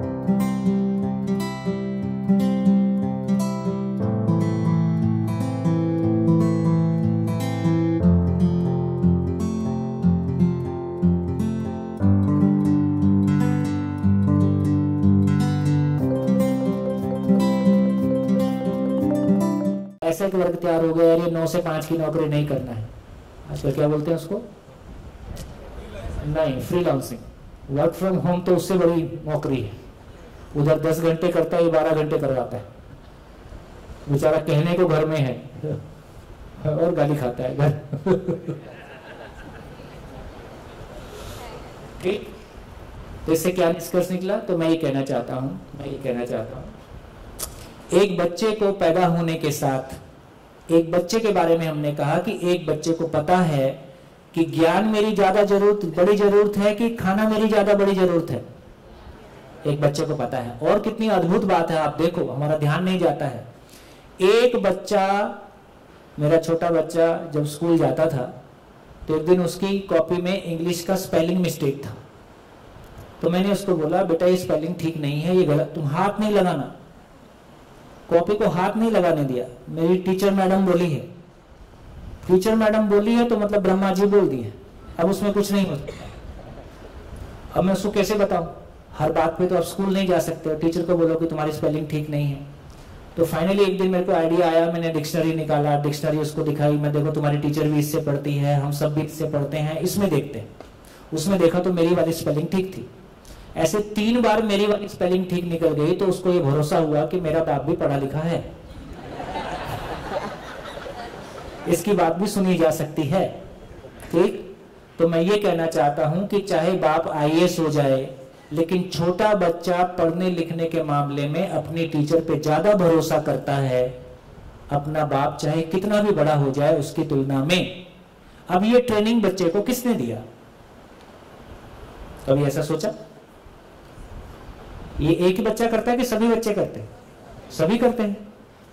ऐसा एक वर्ग तैयार हो गया यार ये नौ से पाँच की नौकरी नहीं करना है। आजकल क्या बोलते हैं उसको? नहीं फ्रीलांसिंग वर्क फ्रॉम होम तो उससे बड़ी नौकरी है। उधर दस घंटे करता है ये बारह घंटे करवाता है। बेचारा कहने को घर में है और गाली खाता है घर। ठीक? तो इससे क्या निष्कर्ष निकला? तो मैं ये कहना चाहता हूँ मैं ये कहना चाहता हूँ। एक बच्चे को पैदा होने के साथ एक बच्चे के बारे में हमने कहा कि एक बच्चे को पता है कि ज्ञान मेरी ज़्यादा ज़रूरत बड़ी ज़रूरत है कि खाना मेरी ज़्यादा बड़ी ज़रूरत है। एक बच्चे को पता है। और कितनी अद्भुत बात है, आप देखो, हमारा ध्यान नहीं जाता है। एक बच्चा, मेरा छोटा बच्चा जब स्कूल जाता था तो एक दिन उसकी कॉपी में इंग्लिश का स्पेलिंग मिस्टेक था। तो मैंने उसको बोला, बेटा, ये स्पेलिंग ठीक नहीं है, ये गलत, तुम हाथ नहीं लगाना। कॉपी को हाथ नहीं लगाने दिया। मेरी टीचर मैडम बोली है। टीचर मैडम बोली है तो मतलब ब्रह्मा जी बोल दिए। अब उसमें कुछ नहीं हो सकता। अब मैं उसको कैसे बताऊँ? हर बात पे तो आप स्कूल नहीं जा सकते टीचर को बोलो कि तुम्हारी स्पेलिंग ठीक नहीं है। तो फाइनली एक दिन मेरे को आइडिया आया, मैंने डिक्शनरी निकाला डिक्शनरी उसको दिखाई, मैं देखो तुम्हारी टीचर भी इससे पढ़ती है, हम सब भी इससे पढ़ते हैं, इसमें देखते हैं। उसमें देखा तो मेरी वाली स्पेलिंग ठीक थी। ऐसे तीन बार मेरी वाली स्पेलिंग ठीक निकल गई तो उसको ये भरोसा हुआ कि मेरा बाप भी पढ़ा लिखा है। इसकी बात भी सुनी जा सकती है। ठीक? तो मैं ये कहना चाहता हूँ कि चाहे बाप आईएएस हो जाए लेकिन छोटा बच्चा पढ़ने लिखने के मामले में अपनी टीचर पे ज़्यादा भरोसा करता है, अपना बाप चाहे कितना भी बड़ा हो जाए उसकी तुलना में। अब ये ट्रेनिंग बच्चे को किसने दिया? कभी ऐसा सोचा? ये एक ही बच्चा करता है कि सभी बच्चे करते हैं? सभी करते हैं।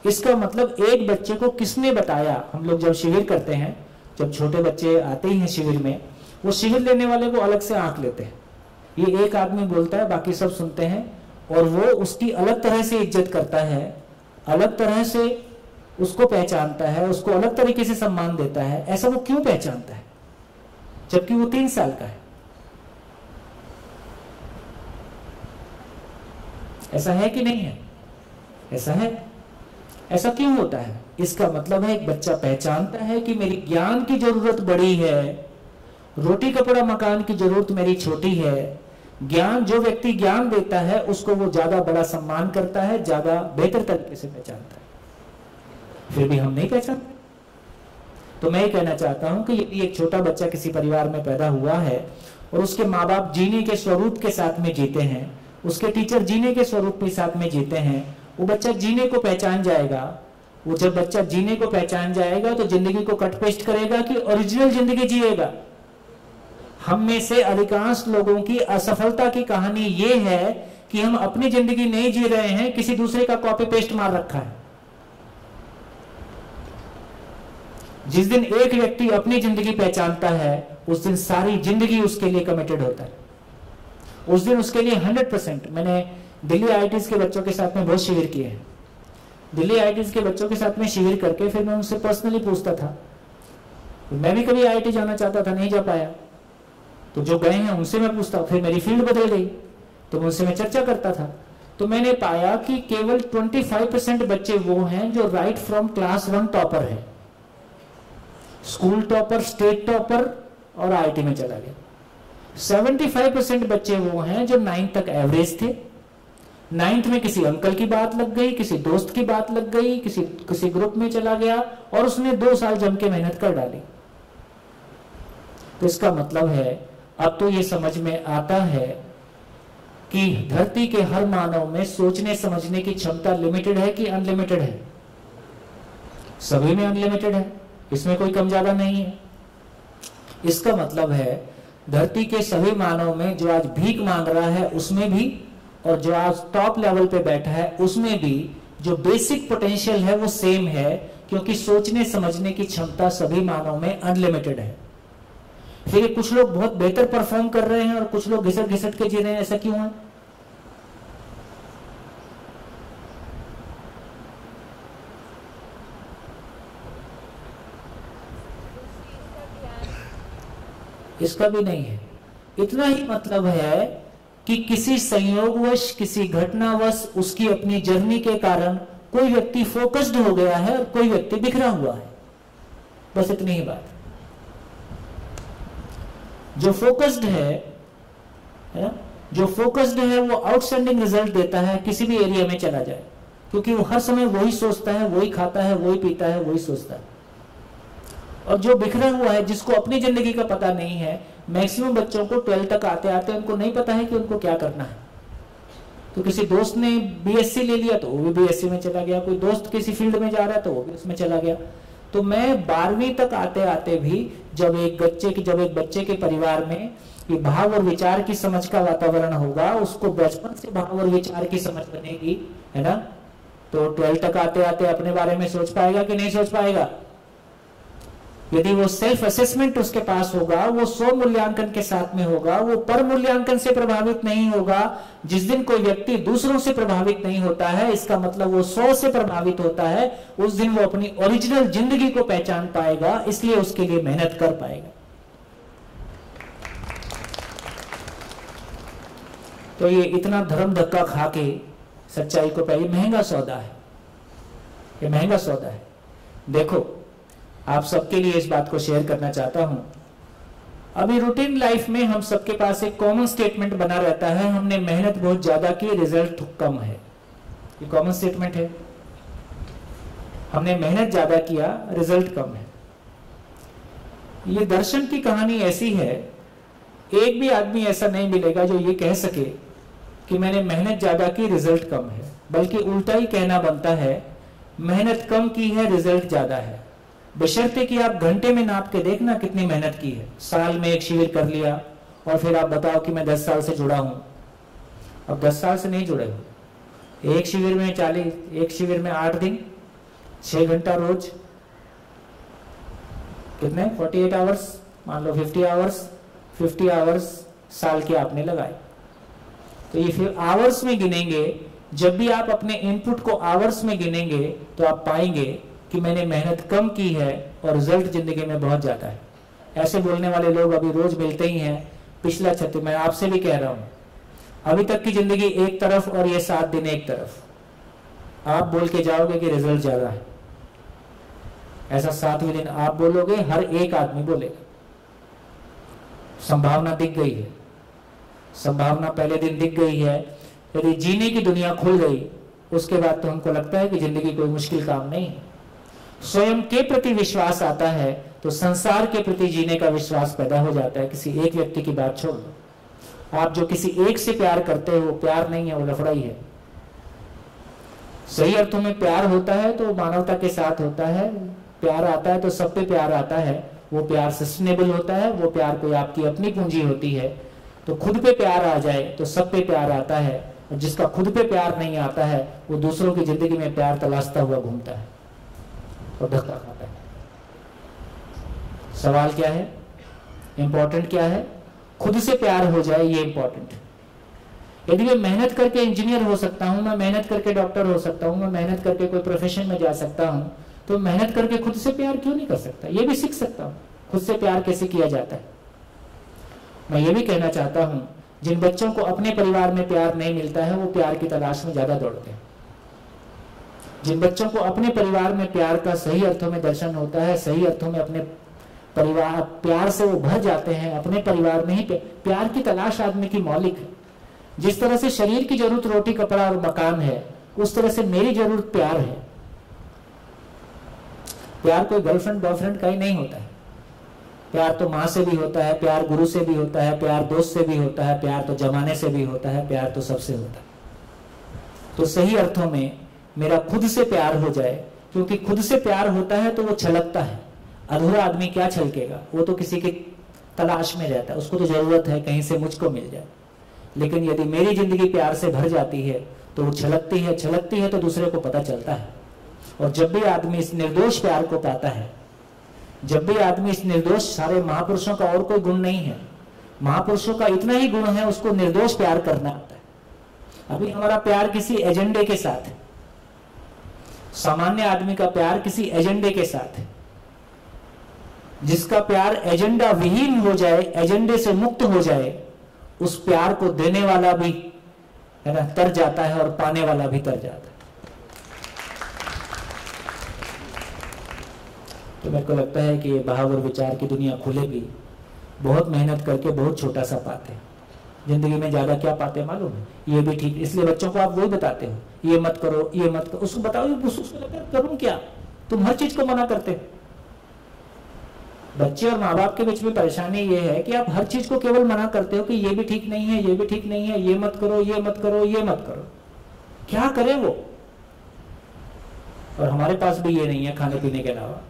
इसका मतलब एक बच्चे को किसने बताया? हम लोग जब शिविर करते हैं, जब छोटे बच्चे आते ही हैं शिविर में, वो शिविर लेने वाले को अलग से आँख लेते हैं। ये एक आदमी बोलता है, बाकी सब सुनते हैं, और वो उसकी अलग तरह से इज़्ज़त करता है, अलग तरह से उसको पहचानता है, उसको अलग तरीके से सम्मान देता है, ऐसा वो क्यों पहचानता है? जबकि वो तीन साल का है। ऐसा है कि नहीं है? ऐसा है। ऐसा क्यों होता है? इसका मतलब है, एक बच्चा पहचानता है कि मेरी ज्ञान की ज़रूरत बड़ी है। रोटी कपड़ा मकान की ज़रूरत मेरी छोटी है। ज्ञान, जो व्यक्ति ज्ञान देता है, उसको वो ज़्यादा बड़ा सम्मान करता है, ज़्यादा बेहतर तरीके से पहचानता है। फिर भी हम नहीं पहचानते। तो मैं ये कहना चाहता हूँ कि यदि एक छोटा बच्चा किसी परिवार में पैदा हुआ है और उसके माँ बाप जीने के स्वरूप के साथ में जीते हैं, उसके टीचर जीने के स्वरूप के साथ में जीते हैं, वो बच्चा जीने को पहचान जाएगा। वो जब बच्चा जीने को पहचान जाएगा तो ज़िंदगी को कटपेस्ट करेगा कि ओरिजिनल ज़िंदगी जिएगा। हम में से अधिकांश लोगों की असफलता की कहानी ये है कि हम अपनी ज़िंदगी नहीं जी रहे हैं, किसी दूसरे का कॉपी पेस्ट मार रखा है। जिस दिन एक व्यक्ति अपनी ज़िंदगी पहचानता है, उस दिन सारी ज़िंदगी उसके लिए कमिटेड होता है। उस दिन उसके लिए हंड्रेड परसेंट मैंने दिल्ली आई के बच्चों के साथ में बहुत शिविर किए हैं। दिल्ली आई के बच्चों के साथ में शिविर करके फिर मैं उनसे पर्सनली पूछता था। मैं भी कभी आई जाना चाहता था, नहीं जा पाया। तो जो गए हैं, उनसे मैं पूछता फिर मेरी फ़ील्ड बदल गई। तो उनसे मैं चर्चा करता था। तो मैंने पाया कि केवल 25 परसेंट बच्चे वो हैं जो right from class one topper है। स्कूल टॉपर स्टेट टॉपर और आईटी में चला गया। 75 परसेंट बच्चे वो हैं जो नाइन्थ तक एवरेज थे। नाइन्थ में किसी अंकल की बात लग गई, किसी दोस्त की बात लग गई, किसी किसी ग्रुप में चला गया और उसने दो साल जम के मेहनत कर डाली। तो इसका मतलब है अब तो ये समझ में आता है कि धरती के हर मानव में सोचने, समझने की क्षमता लिमिटेड है कि अनलिमिटेड है? सभी में अनलिमिटेड है। इसमें कोई कम ज़्यादा नहीं है। इसका मतलब है, धरती के सभी मानव में जो आज भीख मांग रहा है, उसमें भी, और जो आज टॉप लेवल पे बैठा है, उसमें भी जो बेसिक पोटेंशियल है, वो सेम है, क्योंकि सोचने, समझने की क्षमता सभी मानव में अनलिमिटेड है। देखिए, कुछ लोग बहुत बेहतर परफॉर्म कर रहे हैं और कुछ लोग घिसट घिसट के जी रहे हैं, ऐसा क्यों है? इसका भी नहीं है। इतना ही मतलब है कि किसी संयोगवश, किसी घटनावश, उसकी अपनी जर्नी के कारण कोई व्यक्ति फोकस्ड हो गया है और कोई व्यक्ति बिखरा हुआ है। बस इतनी ही बात। जो फोकस्ड है है ना? जो फोकस्ड है, वो आउटस्टैंडिंग रिज़ल्ट देता है, किसी भी एरिया में चला जाए। क्योंकि वो हर समय वही सोचता है, वही खाता है, वही पीता है, वही सोचता है। और जो बिखरा हुआ है, जिसको अपनी ज़िंदगी का पता नहीं है मैक्सिमम बच्चों को ट्वेल्थ तक आते आते उनको नहीं पता है कि उनको क्या करना है। तो किसी दोस्त ने बीएससी ले लिया तो वो भी बीएससी में चला गया। कोई दोस्त किसी फ़ील्ड में जा रहा है तो वो भी उसमें चला गया। तो मैं बारहवीं तक आते आते भी जब एक बच्चे की, जब एक बच्चे के परिवार में ये भाव और विचार की समझ का वातावरण होगा, उसको बचपन से भाव और विचार की समझ बनेगी, है ना? तो ट्वेल्थ तक आते आते अपने बारे में सोच पाएगा कि नहीं सोच पाएगा? यदि वो सेल्फ असेसमेंट उसके पास होगा, वो स्व मूल्यांकन के साथ में होगा, वो पर मूल्यांकन से प्रभावित नहीं होगा, जिस दिन कोई व्यक्ति दूसरों से प्रभावित नहीं होता है, इसका मतलब वो सौ से प्रभावित होता है, उस दिन वो अपनी ओरिजिनल ज़िंदगी को पहचान पाएगा, इसलिए उसके लिए मेहनत कर पाएगा। तो ये इतना धर्म धक्का खा के सच्चाई को पहले महँगा सौदा है। ये महँगा सौदा है। देखो आप सबके लिए इस बात को शेयर करना चाहता हूँ। अभी रूटीन लाइफ में हम सबके पास एक कॉमन स्टेटमेंट बना रहता है, हमने मेहनत बहुत ज़्यादा की रिज़ल्ट कम है। ये कॉमन स्टेटमेंट है। हमने मेहनत ज़्यादा किया रिज़ल्ट कम है। ये दर्शन की कहानी ऐसी है, एक भी आदमी ऐसा नहीं मिलेगा जो ये कह सके कि मैंने मेहनत ज़्यादा की रिज़ल्ट कम है। बल्कि उल्टा ही कहना बनता है, मेहनत कम की है रिज़ल्ट ज़्यादा है। बशर्ते कि आप घंटे में नाप के देखना कितनी मेहनत की है। साल में एक शिविर कर लिया और फिर आप बताओ कि मैं दस साल से जुड़ा हूँ। अब दस साल से नहीं जुड़े हो। एक शिविर में चालीस, एक शिविर में आठ दिन, छह घंटा रोज। कितने? फोर्टी एट आवर्स मान लो फिफ्टी आवर्स फिफ्टी आवर्स साल के आपने लगाए। तो ये फिर आवर्स में गिनेंगे। जब भी आप अपने इनपुट को आवर्स में गिनेंगे तो आप पाएँगे कि मैंने मेहनत कम की है और रिज़ल्ट ज़िंदगी में बहुत ज़्यादा है। ऐसे बोलने वाले लोग अभी रोज मिलते ही हैं। पिछला छत्ती मैं आपसे भी कह रहा हूँ, अभी तक की ज़िंदगी एक तरफ़ और ये सात दिन एक तरफ़। आप बोल के जाओगे कि रिज़ल्ट ज़्यादा है। ऐसा सातवें दिन आप बोलोगे, हर एक आदमी बोलेगा। संभावना दिख गई है। संभावना पहले दिन दिख गई है। यदि जीने की दुनिया खुल गई, उसके बाद तो हमको लगता है कि ज़िंदगी कोई मुश्किल काम नहीं है। स्वयं के प्रति विश्वास आता है तो संसार के प्रति जीने का विश्वास पैदा हो जाता है। किसी एक व्यक्ति की बात छोड़ दो। आप जो किसी एक से प्यार करते हो, प्यार नहीं है, वो लफड़ा ही। है सही अर्थों में प्यार होता है तो मानवता के साथ होता है। प्यार आता है तो सब पे प्यार आता है। वो प्यार सस्टेनेबल होता है, वो प्यार कोई आपकी अपनी पूंजी होती है। तो खुद पे प्यार आ जाए तो सब पे प्यार आता है। और जिसका खुद पे प्यार नहीं आता है, वो दूसरों की ज़िंदगी में प्यार तलाशता हुआ घूमता है। और धक्का खाता है। सवाल क्या है? इंपॉर्टेंट क्या है? खुद से प्यार हो जाए, ये इंपॉर्टेंट यदि मैं मेहनत करके इंजीनियर हो सकता हूँ, मैं मेहनत करके डॉक्टर हो सकता हूँ, मैं मेहनत करके कोई प्रोफेशन में जा सकता हूँ तो मेहनत करके खुद से प्यार क्यों नहीं कर सकता? ये भी सीख सकता हूँ। खुद से प्यार कैसे किया जाता है? मैं ये भी कहना चाहता हूँ, जिन बच्चों को अपने परिवार में प्यार नहीं मिलता है, वो प्यार की तलाश में ज़्यादा दौड़ते हैं। जिन बच्चों को अपने परिवार में प्यार का सही अर्थों में दर्शन होता है, सही अर्थों में अपने परिवार, प्यार से वो भर जाते हैं, अपने परिवार में ही प्यार की तलाश आदमी की मौलिक है। जिस तरह से शरीर की ज़रूरत रोटी, कपड़ा और मकान है, उस तरह से मेरी ज़रूरत प्यार है। प्यार कोई गर्लफ्रेंड, बॉयफ्रेंड का ही नहीं होता है। प्यार तो माँ से भी होता है, प्यार गुरु से भी होता है, प्यार दोस्त से भी होता है, प्यार तो जमाने से भी होता है, प्यार तो सबसे होता है। तो सही अर्थों में मेरा खुद से प्यार हो जाए, क्योंकि खुद से प्यार होता है तो वो छलकता है। अधूरा आदमी क्या छलकेगा? वो तो किसी की तलाश में रहता है। उसको तो ज़रूरत है कहीं से मुझको मिल जाए। लेकिन यदि मेरी ज़िंदगी प्यार से भर जाती है तो वो छलकती है छलकती है तो दूसरे को पता चलता है। और जब भी आदमी इस निर्दोष प्यार को पाता है, जब भी आदमी इस निर्दोष सारे महापुरुषों का और कोई गुण नहीं है, महापुरुषों का इतना ही गुण है, उसको निर्दोष प्यार करना आता है। अभी हमारा प्यार किसी एजेंडे के साथ है। सामान्य आदमी का प्यार किसी एजेंडे के साथ है। जिसका प्यार एजेंडा विहीन हो जाए, एजेंडे से मुक्त हो जाए, उस प्यार को देने वाला भी, है ना, तर जाता है और पाने वाला भी तर जाता है। तो मेरे को लगता है कि ये बहावर विचार की दुनिया खुलेगी। बहुत मेहनत करके बहुत छोटा सा पाते हैं। ज़िंदगी में ज़्यादा क्या पाते मालूम है? ये भी ठीक। इसलिए बच्चों को आप वही बताते हो, ये मत करो, ये मत करो। उसको बताओ उसको क्या? तुम हर चीज़ को मना करते हो। बच्चे और माँ बाप के बीच में परेशानी ये है कि आप हर चीज़ को केवल मना करते हो कि ये भी ठीक नहीं है, ये भी ठीक नहीं है, ये मत करो, ये मत करो, ये मत करो। क्या करें वो? और हमारे पास भी ये नहीं है खाने पीने के अलावा।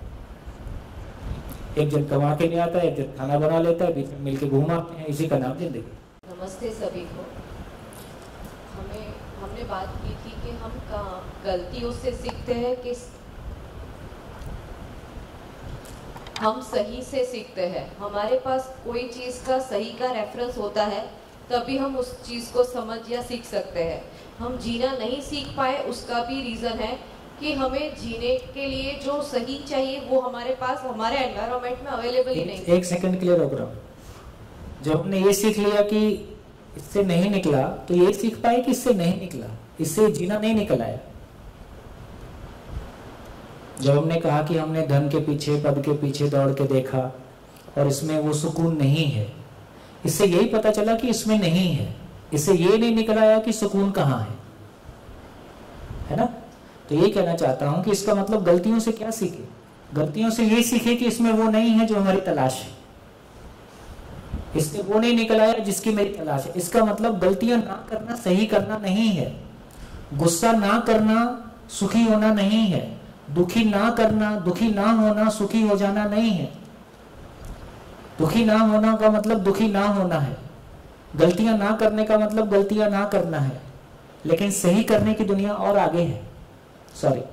एक जन कमा के नहीं आता है, एक जन खाना बना लेता है मिलके घूम आते हैं, इसी का नाम ज़िंदगी। नमस्ते सभी को। बात की थी कि हम गलतियों से सीखते हैं कि हम सही से सीखते हैं। हमारे पास कोई चीज़ का सही का रेफरेंस होता है तभी हम उस चीज़ को समझ या सीख सकते हैं। हम जीना नहीं सीख पाए उसका भी रीज़न है कि हमें जीने के लिए जो सही चाहिए वो हमारे पास हमारे एनवायरमेंट में अवेलेबल ही नहीं एक सेकंड के लिए रोक रहा जब हमने ये सीख लिया कि इससे नहीं निकला तो ये सीख पाए कि इससे नहीं निकला? इससे जीना नहीं निकल आया। जब हमने कहा कि हमने धन के पीछे, पद के पीछे दौड़ के देखा और इसमें वो सुकून नहीं है, इससे यही पता चला कि इसमें नहीं है। इससे ये नहीं निकल आया कि सुकून कहाँ है। है ना? तो ये कहना चाहता हूँ कि इसका मतलब गलतियों से क्या सीखे? गलतियों से ये सीखे कि इसमें वो नहीं है जो हमारी तलाश है। इससे वो नहीं निकल आया जिसकी मेरी तलाश है। इसका मतलब गलतियाँ ना करना, सही करना नहीं है। गुस्सा ना करना सुखी होना नहीं है। दुखी ना करना, दुखी ना होना सुखी हो जाना नहीं है। दुखी ना होना का मतलब दुखी ना होना है। गलतियाँ ना करने का मतलब गलतियाँ ना करना है। लेकिन सही करने की दुनिया और आगे है। सॉरी और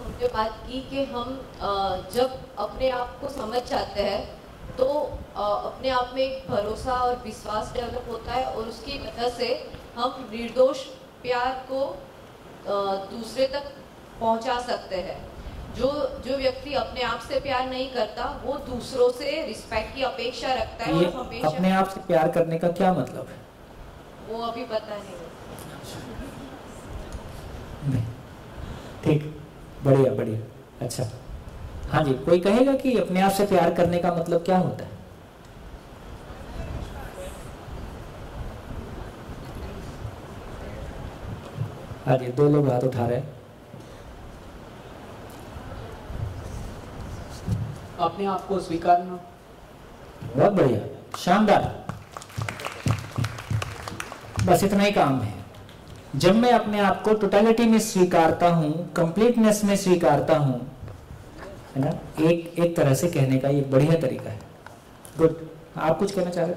हमने बात की कि हम जब अपने आप को समझ जाते हैं तो अपने आप में एक भरोसा और विश्वास डेवलप होता है और उसकी वजह से हम निर्दोष प्यार को दूसरे तक पहुँचा सकते हैं। जो जो व्यक्ति अपने आप से प्यार नहीं करता वो दूसरों से रिस्पेक्ट की अपेक्षा रखता है और हमेशा अपने आप से प्यार करने का क्या मतलब है? वो अभी पता नहीं। नहीं। ठीक। बढ़िया बढ़िया। अच्छा। हाँ जी कोई कहेगा कि अपने आप से प्यार करने का मतलब क्या होता है? हाँ जी दो लोग हाथ उठा रहे अपने आप को स्वीकारना बहुत बढ़िया। शानदार। बस इतना ही काम है। जब मैं अपने आप को टोटलिटी में स्वीकारता हूँ कंप्लीटनेस में स्वीकारता हूँ है ना? एक एक तरह से कहने का ये बढ़िया तरीका है। गुड आप कुछ कहना चाह रहे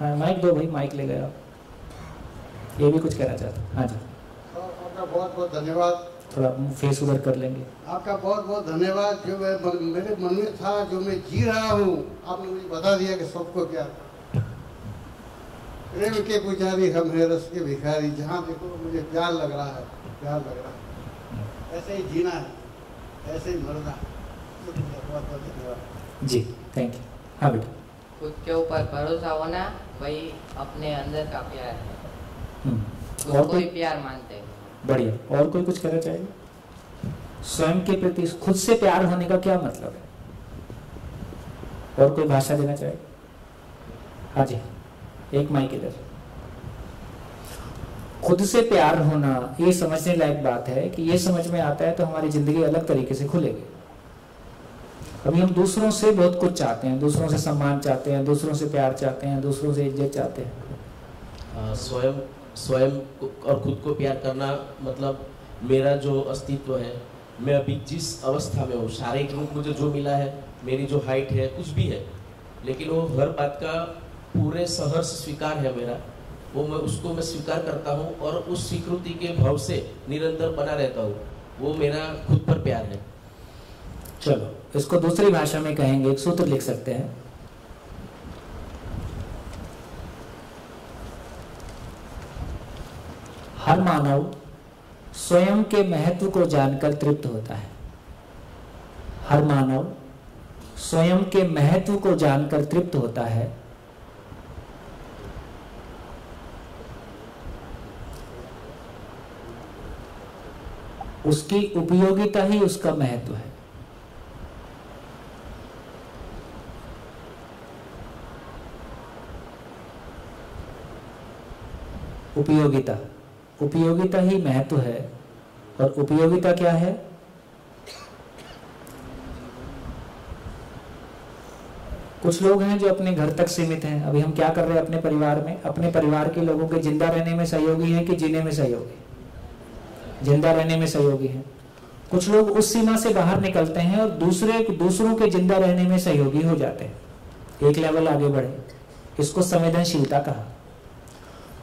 हाँ? माइक दो भाई माइक ले गए आप। ये भी कुछ कहना चाहते हाँ जी। आपका बहुत बहुत धन्यवाद। थोड़ा फेस उधर कर लेंगे। आपका बहुत बहुत धन्यवाद। जो मैं मेरे मन में था जो मैं जी रहा हूँ आपने मुझे बता दिया कि सबको क्या। प्रेम के पुजारी हम है रस के भिखारी। जहाँ देखो मुझे प्यार लग रहा है प्यार लग रहा है। ऐसे ही जीना है ऐसे ही मरना बहुत बहुत धन्यवाद। जी थैंक यू हाँ बेटा। खुद के ऊपर भरोसा होना वही अपने अंदर का प्यार है। हम्म। और कोई? प्यार मानते हैं। बढ़िया। और कोई कुछ कहना चाहेगा? स्वयं के प्रति, खुद से प्यार होने का क्या मतलब है? और कोई भाषा देना चाहेगा? हाँ जी, एक माइक इधर। खुद से प्यार होना, ये समझने लायक बात है कि ये समझ में आता है तो हमारी ज़िंदगी अलग तरीके से खुलेगी। अभी हम दूसरों से बहुत कुछ चाहते हैं, दूसरों से सम्मान चाहते हैं, दूसरों से प्यार चाहते हैं, दूसरों से इज़्ज़त चाहते हैं। स्वयं स्वयं और खुद को प्यार करना मतलब मेरा जो अस्तित्व है, मैं अभी जिस अवस्था में हूँ, शारीरिक रूप मुझे जो मिला है, मेरी जो हाइट है, कुछ भी है, लेकिन वो हर बात का पूरे सहर्ष स्वीकार है मेरा। वो मैं, उसको मैं स्वीकार करता हूँ और उस स्वीकृति के भाव से निरंतर बना रहता हूँ। वो मेरा खुद पर प्यार है। चलो, इसको दूसरी भाषा में कहेंगे, एक सूत्र लिख सकते हैं। हर मानव स्वयं के महत्व को जानकर तृप्त होता है। हर मानव स्वयं के महत्व को जानकर तृप्त होता है। उसकी उपयोगिता ही उसका महत्व है। उपयोगिता। उपयोगिता ही महत्व है। और उपयोगिता क्या है? कुछ लोग हैं जो अपने घर तक सीमित हैं। अभी हम क्या कर रहे हैं अपने परिवार में? अपने परिवार के लोगों के ज़िंदा रहने में सहयोगी हैं कि जीने में सहयोगी? ज़िंदा रहने में सहयोगी हैं। कुछ लोग उस सीमा से बाहर निकलते हैं और दूसरे, दूसरों के ज़िंदा रहने में सहयोगी हो जाते हैं। एक लेवल आगे बढ़े। इसको संवेदनशीलता कहा।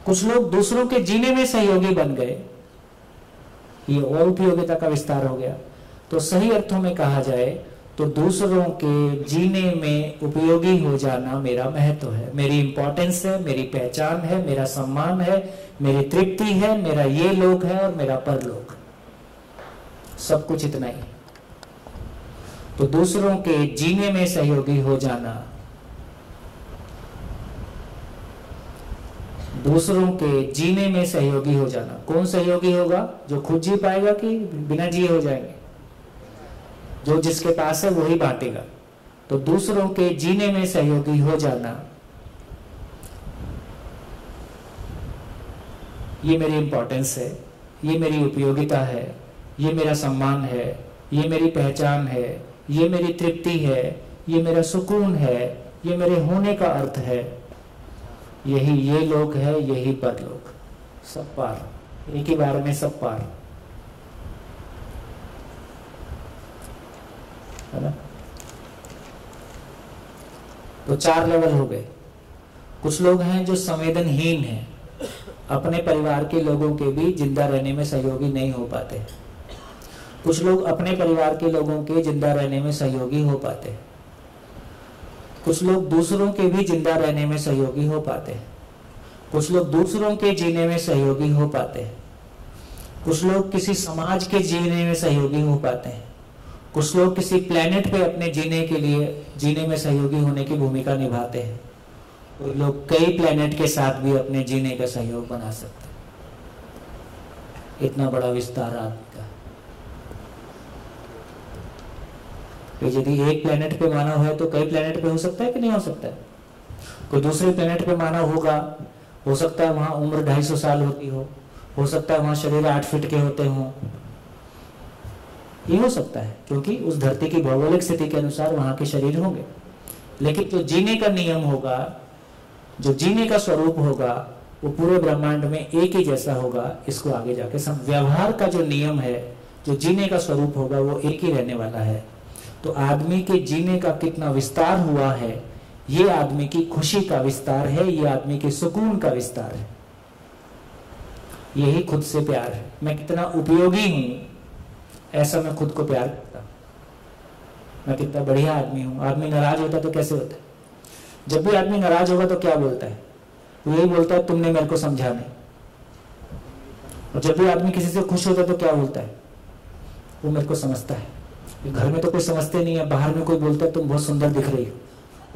कुछ लोग दूसरों के जीने में सहयोगी बन गए। ये और उपयोगिता का विस्तार हो गया। तो सही अर्थों में कहा जाए तो दूसरों के जीने में उपयोगी हो जाना मेरा महत्व है। मेरी इंपॉर्टेंस है, मेरी पहचान है, मेरा सम्मान है, मेरी तृप्ति है, मेरा ये लोक है और मेरा परलोक। सब कुछ इतना ही। तो दूसरों के जीने में सहयोगी हो जाना दूसरों के जीने में सहयोगी हो जाना। कौन सहयोगी होगा? जो खुद जी पाएगा कि बिना जिए हो जाएँगे। जो जिसके पास है वही बांटेगा। तो दूसरों के जीने में सहयोगी हो जाना। ये मेरी इंपॉर्टेंस है। ये मेरी उपयोगिता है। ये मेरा सम्मान है। ये मेरी पहचान है। ये मेरी तृप्ति है। ये मेरा सुकून है। ये मेरे होने का अर्थ है। यही ये लोक है, यही परलोक सब पार। एक ही बार में सब पार। है ना? तो चार लेवल हो गए। कुछ लोग हैं जो संवेदनहीन हैं। अपने परिवार के लोगों के भी ज़िंदा रहने में सहयोगी नहीं हो पाते। कुछ लोग अपने परिवार के लोगों के ज़िंदा रहने में सहयोगी हो पाते। कुछ लोग दूसरों के भी ज़िंदा रहने में सहयोगी हो पाते हैं। कुछ लोग दूसरों के जीने में सहयोगी हो पाते हैं। कुछ लोग किसी समाज के जीने में सहयोगी हो पाते हैं। कुछ लोग किसी प्लेनेट पे अपने जीने के लिए, जीने में सहयोगी होने की भूमिका निभाते हैं। कोई लोग कई प्लेनेट के साथ भी अपने जीने का सहयोग बना सकते हैं। इतना बड़ा विस्तार आदमी का तो यदि एक प्लेनेट पे मानव है तो कई प्लेनेट पे हो सकता है कि नहीं हो सकता है? कोई दूसरे प्लेनेट पे मानव होगा, हो सकता है वहाँ उम्र ढाई सौ साल होती हो हो सकता है वहाँ शरीर आठ फीट के होते हों। ये हो सकता है, क्योंकि उस धरती की भौगोलिक स्थिति के अनुसार वहाँ के शरीर होंगे। लेकिन जो जीने का नियम होगा, जो जीने का स्वरूप होगा, वो पूरे ब्रह्मांड में एक ही जैसा होगा, इसको आगे जाके सम व्यवहार का जो नियम है, जो जीने का स्वरूप होगा, वो एक ही रहने वाला है। तो आदमी के जीने का कितना विस्तार हुआ है, ये आदमी की खुशी का विस्तार है, ये आदमी के सुकून का विस्तार है। यही खुद से प्यार है। मैं कितना उपयोगी हूँ, ऐसा मैं खुद को प्यार करता मैं कितना बढ़िया आदमी हूँ। आदमी नाराज़ होता तो कैसे होता है? जब भी आदमी नाराज़ होगा तो क्या बोलता है? वो यही बोलता है, तुमने मेरे को समझा नहीं। और जब भी आदमी किसी से खुश होता है तो क्या बोलता है? वो मेरे को समझता है। घर में तो कोई समझते नहीं है, बाहर में कोई बोलता है, तुम बहुत सुंदर दिख रही हो।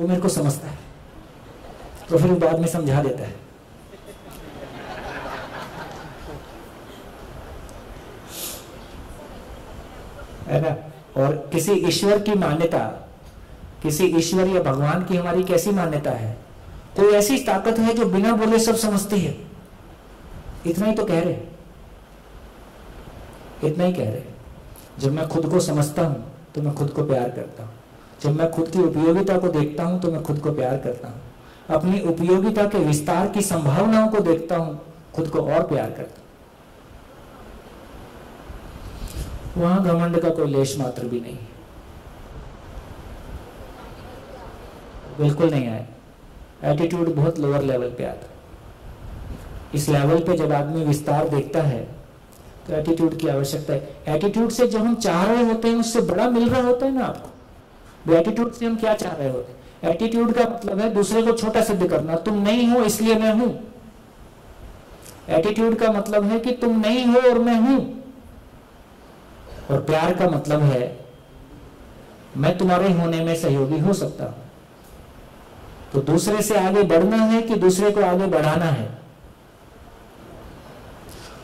वो मेरे को समझता है। तो फिर बाद में समझा देता है। है ना? और किसी ईश्वर की मान्यता, किसी ईश्वर या भगवान की हमारी कैसी मान्यता है? कोई ऐसी ताकत है जो बिना बोले सब समझती है? इतना ही तो कह रहे इतना ही कह रहे जब मैं खुद को समझता हूँ तो मैं खुद को प्यार करता हूँ। जब मैं खुद की उपयोगिता को देखता हूँ तो मैं खुद को प्यार करता हूँ। अपनी उपयोगिता के विस्तार की संभावनाओं को देखता हूँ, खुद को और प्यार करता हूँ। वहाँ घमंड का कोई लेश मात्र भी नहीं। बिल्कुल नहीं आए एटीट्यूड बहुत लोअर लेवल पे आता इस लेवल पे जब आदमी विस्तार देखता है तो एटीट्यूड की आवश्यकता है। एटीट्यूड से जो हम चाह रहे होते हैं, उससे बड़ा मिल रहा होता है ना आपको? एटीट्यूड से हम क्या चाह रहे होते हैं? एटीट्यूड का मतलब है दूसरे को छोटा सिद्ध करना। तुम नहीं हो, इसलिए मैं हूँ। एटीट्यूड का मतलब है कि तुम नहीं हो और मैं हूँ। और प्यार का मतलब है, मैं तुम्हारे होने में सहयोगी हो सकता हूँ। तो दूसरे से आगे बढ़ना है कि दूसरे को आगे बढ़ाना है?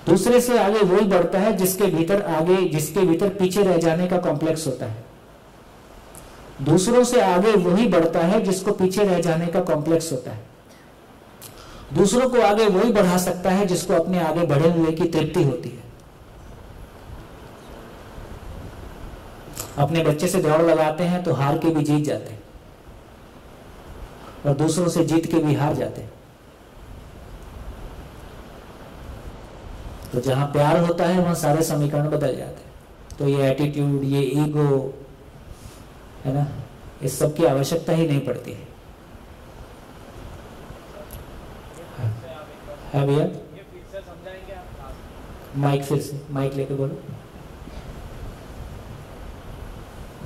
दूसरे से आगे वही बढ़ता है, जिसके भीतर आगे, जिसके भीतर पीछे रह जाने का कॉम्प्लेक्स होता है। दूसरों से आगे वही बढ़ता है, जिसको पीछे रह जाने का कॉम्प्लेक्स होता है। दूसरों को आगे वही बढ़ा सकता है, जिसको अपने आगे बढ़े हुए की तृप्ति होती है। अपने बच्चे से दौड़ लगाते हैं तो हार के भी जीत जाते हैं। और दूसरों से जीत के भी हार जाते हैं। तो जहाँ प्यार होता है वहाँ सारे समीकरण बदल जाते हैं। तो ये एटीट्यूड ये ईगो है ना? इस सब की आवश्यकता ही नहीं पड़ती है। है भैया? माइक फिर से माइक लेके बोलो।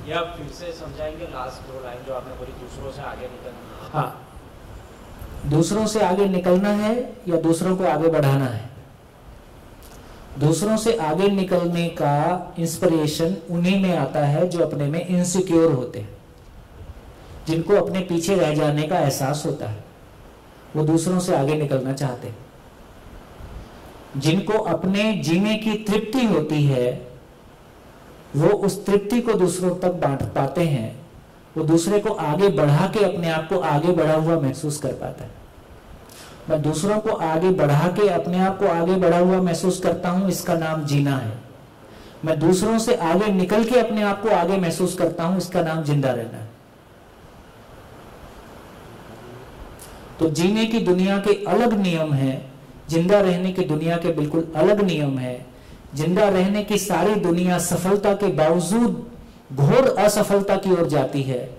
या फिर से समझाएँगे लास्ट दो लाइन जो आपने बोली दूसरों से आगे निकलना। हाँ। दूसरों से आगे निकलना है या दूसरों को आगे बढ़ाना है? दूसरों से आगे निकलने का इंस्पिरेशन उन्हीं में आता है जो अपने में इनसिक्योर होते हैं। जिनको अपने पीछे रह जाने का एहसास होता है। वो दूसरों से आगे निकलना चाहते हैं। जिनको अपने जीने की तृप्ति होती है, वो उस तृप्ति को दूसरों तक बांट पाते हैं। वो दूसरे को आगे बढ़ा के अपने आप को आगे बढ़ा हुआ महसूस कर पाता है। मैं दूसरों को आगे बढ़ा के, अपने आप को आगे बढ़ा हुआ महसूस करता हूँ, इसका नाम जीना है। मैं दूसरों से आगे निकल के अपने आप को आगे महसूस करता हूँ, इसका नाम ज़िंदा रहना है। तो जीने की दुनिया के अलग नियम है, ज़िंदा रहने की दुनिया के बिल्कुल अलग नियम है। ज़िंदा रहने की सारी दुनिया सफलता के बावजूद घोर असफलता की ओर जाती है।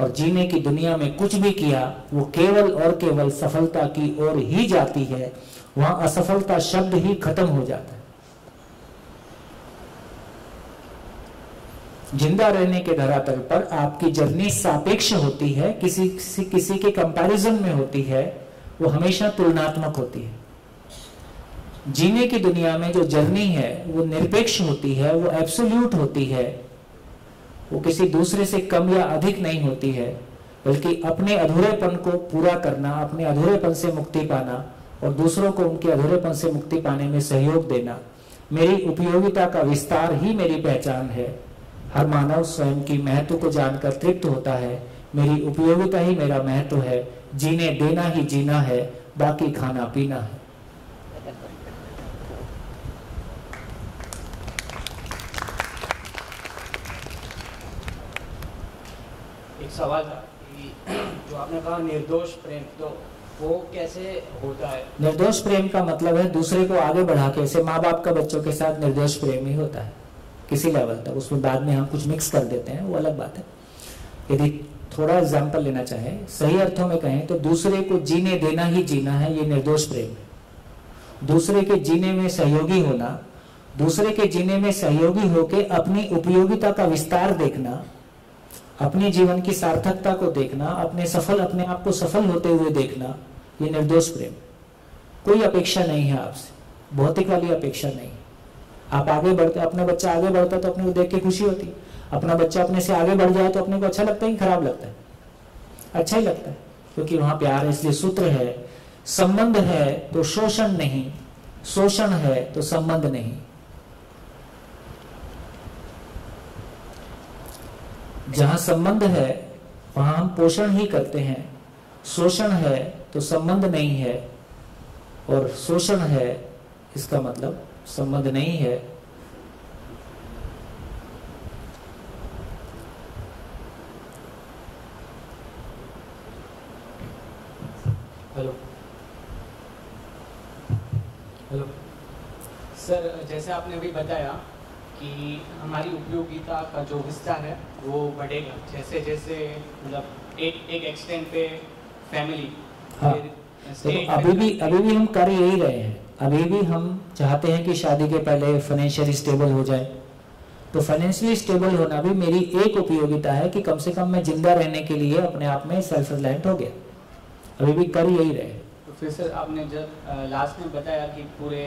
और जीने की दुनिया में कुछ भी किया, वो केवल और केवल सफलता की ओर ही जाती है। वहाँ असफलता शब्द ही खत्म हो जाता है। ज़िंदा रहने के धरातल पर आपकी जर्नी सापेक्ष होती है, किसी किसी किसी के कंपैरिजन में होती है, वो हमेशा तुलनात्मक होती है। जीने की दुनिया में जो जर्नी है, वो निरपेक्ष होती है, वो एब्सोल्यूट होती है। वो किसी दूसरे से कम या अधिक नहीं होती है, बल्कि अपने अधूरेपन को पूरा करना, अपने अधूरेपन से मुक्ति पाना और दूसरों को उनके अधूरेपन से मुक्ति पाने में सहयोग देना। मेरी उपयोगिता का विस्तार ही मेरी पहचान है। हर मानव स्वयं की महत्व को जानकर तृप्त होता है। मेरी उपयोगिता ही मेरा महत्व है। जीने देना ही जीना है, बाकी खाना पीना है एक सवाल था जो आपने कहा निर्दोष प्रेम तो वो कैसे होता है? निर्दोष प्रेम का मतलब है दूसरे को आगे बढ़ा के, ऐसे माँ बाप का बच्चों के साथ निर्दोष प्रेम ही होता है। किसी लेवल तक, उसमें बाद में हम कुछ मिक्स कर देते हैं, वो अलग बात है। यदि थोड़ा एग्ज़ाम्पल लेना चाहें, सही अर्थों में कहें तो दूसरे को जीने देना ही जीना है, ये निर्दोष प्रेम है। दूसरे के जीने में सहयोगी होना, दूसरे के जीने में सहयोगी होके अपनी उपयोगिता का विस्तार देखना अपने जीवन की सार्थकता को देखना, अपने सफल, अपने आप को सफल होते हुए देखना, ये निर्दोष प्रेम। कोई अपेक्षा नहीं है आपसे। भौतिक वाली अपेक्षा नहीं। आप आगे बढ़ते, अपना बच्चा आगे बढ़ता तो अपने को देख के खुशी होती। अपना बच्चा अपने से आगे बढ़ जाए तो अपने को अच्छा लगता है खराब लगता है? अच्छा ही लगता है, क्योंकि वहाँ प्यार है, इसलिए सूत्र है। संबंध है तो शोषण नहीं, शोषण है तो संबंध नहीं। जहाँ संबंध है, वहाँ हम पोषण ही करते हैं। शोषण है तो संबंध नहीं है। और शोषण है, इसका मतलब संबंध नहीं है। हेलो। हेलो। सर, जैसे आपने अभी बताया कि हमारी उपयोगिता का जो विस्तार है वो बढ़ेगा। जैसे जैसे मतलब एक एक एक्सटेंट पे फैमिली हाँ। तो अभी भी अभी भी हम कर यही रहे हैं। अभी भी हम चाहते हैं कि शादी के पहले फाइनेंशियली स्टेबल हो जाए। तो फाइनेंशियली स्टेबल होना भी मेरी एक उपयोगिता है कि कम से कम मैं ज़िंदा रहने के लिए अपने आप में सेल्फ रिलायंट हो गया। अभी भी कर यही रहे तो फिर सर आपने जब लास्ट में बताया कि पूरे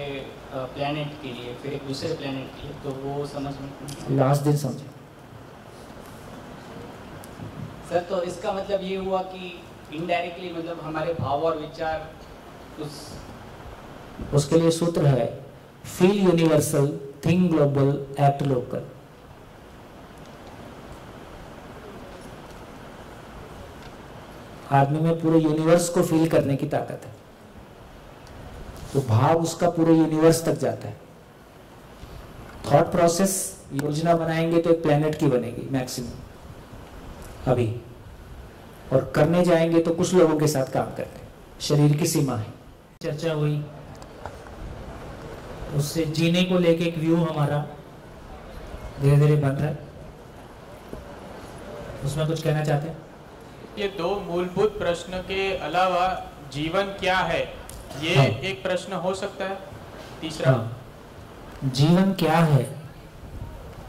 प्लेनेट के लिए फिर एक दूसरे प्लेनेट के लिए तो वो समझ में लास्ट दिन समझे। सर तो इसका मतलब ये हुआ कि इनडायरेक्टली मतलब हमारे भाव और विचार उस उसके लिए सूत्र है feel universal think global act local आदमी में पूरे यूनिवर्स को फील करने की ताकत है। तो भाव उसका पूरे यूनिवर्स तक जाता है। थॉट प्रोसेस योजना बनाएँगे तो एक प्लेनेट की बनेगी मैक्सिमम अभी। और करने जाएँगे तो कुछ लोगों के साथ काम करते शरीर की सीमा है। चर्चा हुई। उससे जीने को लेके एक व्यू हमारा धीरे धीरे बन रहा है। उसमें कुछ कहना चाहते हैं? ये दो मूलभूत प्रश्न के अलावा जीवन क्या है? ये हाँ। एक प्रश्न हो सकता है। तीसरा। हाँ। जीवन क्या है?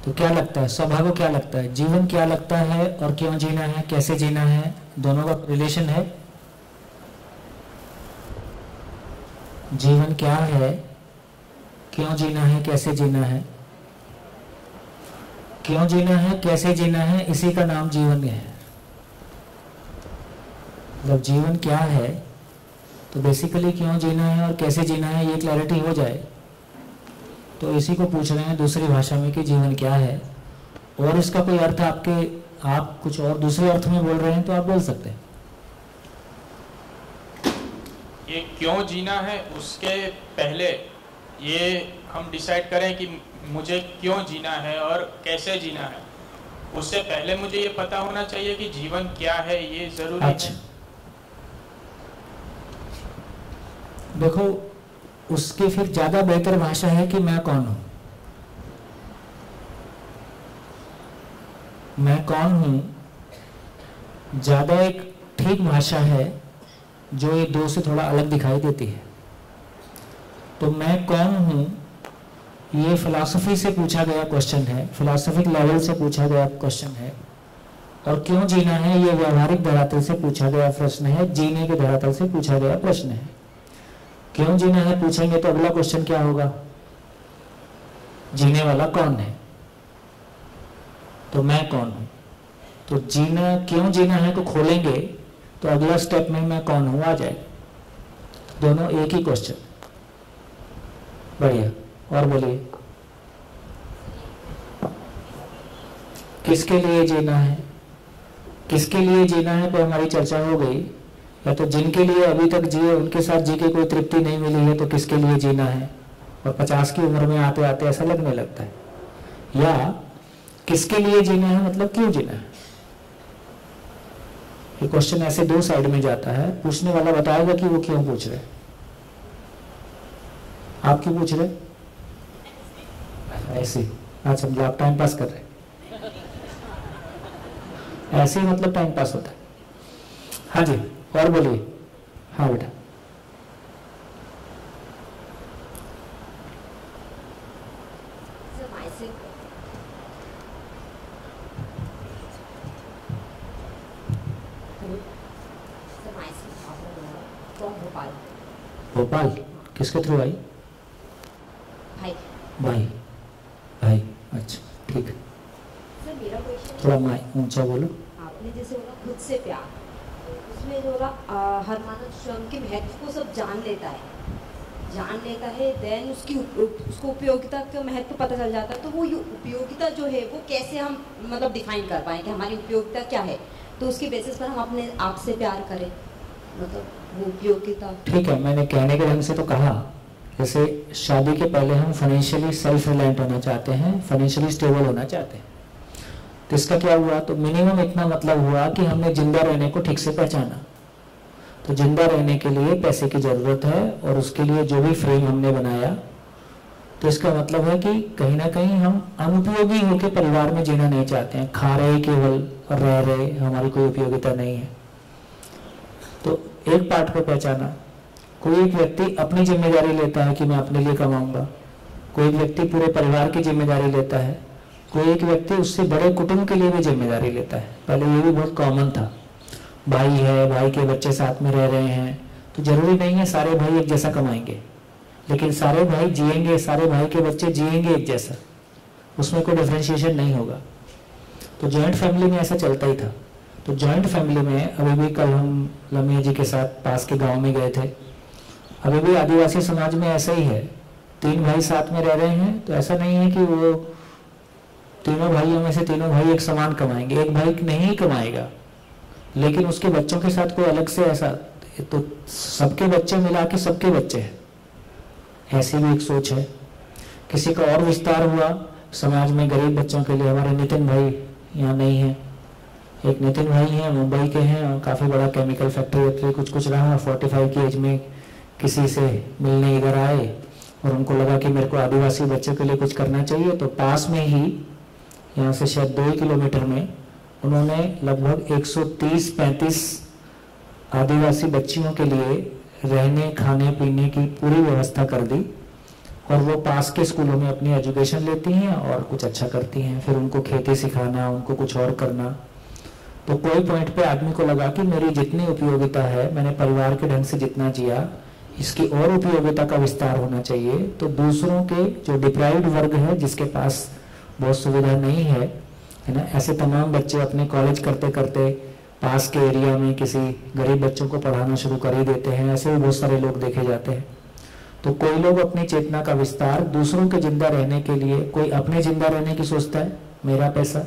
तो क्या लगता है? सभा को क्या लगता है? जीवन क्या लगता है और क्यों जीना है? कैसे जीना है? दोनों का रिलेशन है। जीवन क्या है? क्यों जीना है? कैसे जीना है? क्यों जीना है? कैसे जीना है? इसी का नाम जीवन है। जब जीवन क्या है? तो बेसिकली क्यों जीना है और कैसे जीना है ये क्लैरिटी हो जाए। तो इसी को पूछ रहे हैं दूसरी भाषा में कि जीवन क्या है। और इसका कोई अर्थ आपके आप कुछ और दूसरे अर्थ में बोल रहे हैं तो आप बोल सकते हैं। ये क्यों जीना है उसके पहले ये हम डिसाइड करें कि मुझे क्यों जीना है और कैसे जीना है। उससे पहले मुझे ये पता होना चाहिए कि जीवन क्या है ये ज़रूरी अच्छा। है देखो, उसकी फिर ज़्यादा बेहतर भाषा है कि मैं कौन हूँ? मैं कौन हूँ? ज़्यादा एक ठीक भाषा है जो ये दो से थोड़ा अलग दिखाई देती है। तो मैं कौन हूँ? ये फिलॉसफी से पूछा गया क्वेश्चन है फिलॉसफिक लेवल से पूछा गया क्वेश्चन है। और क्यों जीना है? ये व्यवहारिक धरातल से पूछा गया प्रश्न है, जीने के धरातल से पूछा गया प्रश्न है। क्यों जीना है? पूछेंगे तो अगला क्वेश्चन क्या होगा? जीने वाला कौन है? तो मैं कौन हूँ? तो जीना, क्यों जीना है को खोलेंगे तो अगला स्टेप में मैं कौन हूँ? आ जाएगा। दोनों एक ही क्वेश्चन बढ़िया। और बोलिए। किसके लिए जीना है? किसके लिए जीना है? तो हमारी चर्चा हो गई। या तो जिनके लिए अभी तक जिए, उनके साथ जी के कोई तृप्ति नहीं मिली है तो किसके लिए जीना है? और पचास की उम्र में आते आते ऐसा लगने लगता है। या किसके लिए जीना है मतलब क्यों जीना है? ये क्वेश्चन ऐसे दो साइड में जाता है। पूछने वाला बताएगा कि वो क्यों पूछ रहे आप क्यों पूछ रहे ऐसे। आज समझो आप टाइम पास कर रहे ऐसे ही मतलब टाइम पास होता है। हाँ जी। और बोलिए। हाँ बेटा। भोपाल किसके थ्रू आई? भाई। भाई। भाई अच्छा ठीक है। थोड़ा माइक ऊँचा बोलो। आपने जैसे बोला खुद से प्यार। बोला हर मानव स्वयं के महत्व को सब जान लेता है। जान लेता है देन उसकी उसको उपयोगिता का महत्व पता चल जाता है। तो वो ये, उपयोगिता जो है, वो कैसे हम मतलब डिफाइन कर पाए कि हमारी उपयोगिता क्या है? तो उसके बेसिस पर हम अपने आप से प्यार करें। मतलब वो उपयोगिता ठीक है, मैंने कहने के ढंग से तो कहा। जैसे शादी के पहले हम फाइनेंशियली सेल्फ रिलायंट होना चाहते हैं फाइनेंशियली स्टेबल होना चाहते हैं। तो इसका क्या हुआ? तो मिनिमम इतना मतलब हुआ कि हमने ज़िंदा रहने को ठीक से पहचाना। तो ज़िंदा रहने के लिए पैसे की ज़रूरत है और उसके लिए जो भी फ्रेम हमने बनाया तो इसका मतलब है कि कहीं ना कहीं हम अनुपयोगी होकर परिवार में जीना नहीं चाहते हैं। खा रहे केवल और रह रहे, हमारी कोई उपयोगिता नहीं है। तो एक पार्ट को पहचाना। कोई एक व्यक्ति अपनी ज़िम्मेदारी लेता है कि मैं अपने लिए कमाऊँगा। कोई एक व्यक्ति पूरे परिवार की ज़िम्मेदारी लेता है। कोई एक व्यक्ति उससे बड़े कुटुंब के लिए भी ज़िम्मेदारी लेता है। पहले ये भी बहुत कॉमन था। भाई है, भाई के बच्चे साथ में रह रहे हैं तो ज़रूरी नहीं है सारे भाई एक जैसा कमाएँगे। लेकिन सारे भाई जिएँगे, सारे भाई के बच्चे जिएँगे एक जैसा, उसमें कोई डिफ्रेंशिएशन नहीं होगा। तो जॉइंट फैमिली में ऐसा चलता ही था। तो जॉइंट फैमिली में अभी भी कल हम लमिया जी के साथ पास के गाँव में गए थे। अभी भी आदिवासी समाज में ऐसा ही है। तीन भाई साथ में रह रहे हैं तो ऐसा नहीं है कि वो तीनों भाइयों में से तीनों भाई एक समान कमाएँगे। एक भाई नहीं कमाएगा। लेकिन उसके बच्चों के साथ कोई अलग से ऐसा तो सबके बच्चे मिला के सबके बच्चे हैं। ऐसी भी एक सोच है। किसी का और विस्तार हुआ, समाज में गरीब बच्चों के लिए। हमारे नितिन भाई यहाँ नहीं है। एक नितिन भाई हैं, मुंबई के हैं, और काफ़ी बड़ा केमिकल फैक्ट्री वैक्ट्री कुछ कुछ रहा। फोर्टी फाइव की एज में किसी से मिलने इधर आए, और उनको लगा कि मेरे को आदिवासी बच्चों के लिए कुछ करना चाहिए तो पास में ही, यहाँ से शायद दो किलोमीटर में उन्होंने लगभग 130-35 आदिवासी बच्चियों के लिए रहने, खाने, पीने की पूरी व्यवस्था कर दी और वो पास के स्कूलों में अपनी एजुकेशन लेती हैं और कुछ अच्छा करती हैं। फिर उनको खेती सिखाना, उनको कुछ और करना। तो कोई पॉइंट पे आदमी को लगा कि मेरी जितनी उपयोगिता है, मैंने परिवार के ढंग से जितना जिया, इसकी और उपयोगिता का विस्तार होना चाहिए। तो दूसरों के जो डिप्राइव्ड वर्ग है, जिसके पास बहुत सुविधा नहीं है है ना? ऐसे तमाम बच्चे अपने कॉलेज करते करते पास के एरिया में किसी गरीब बच्चों को पढ़ाना शुरू कर ही देते हैं, ऐसे भी बहुत सारे लोग देखे जाते हैं। तो कोई लोग अपनी चेतना का विस्तार दूसरों के ज़िंदा रहने के लिए, कोई अपने ज़िंदा रहने की सोचता है? मेरा पैसा?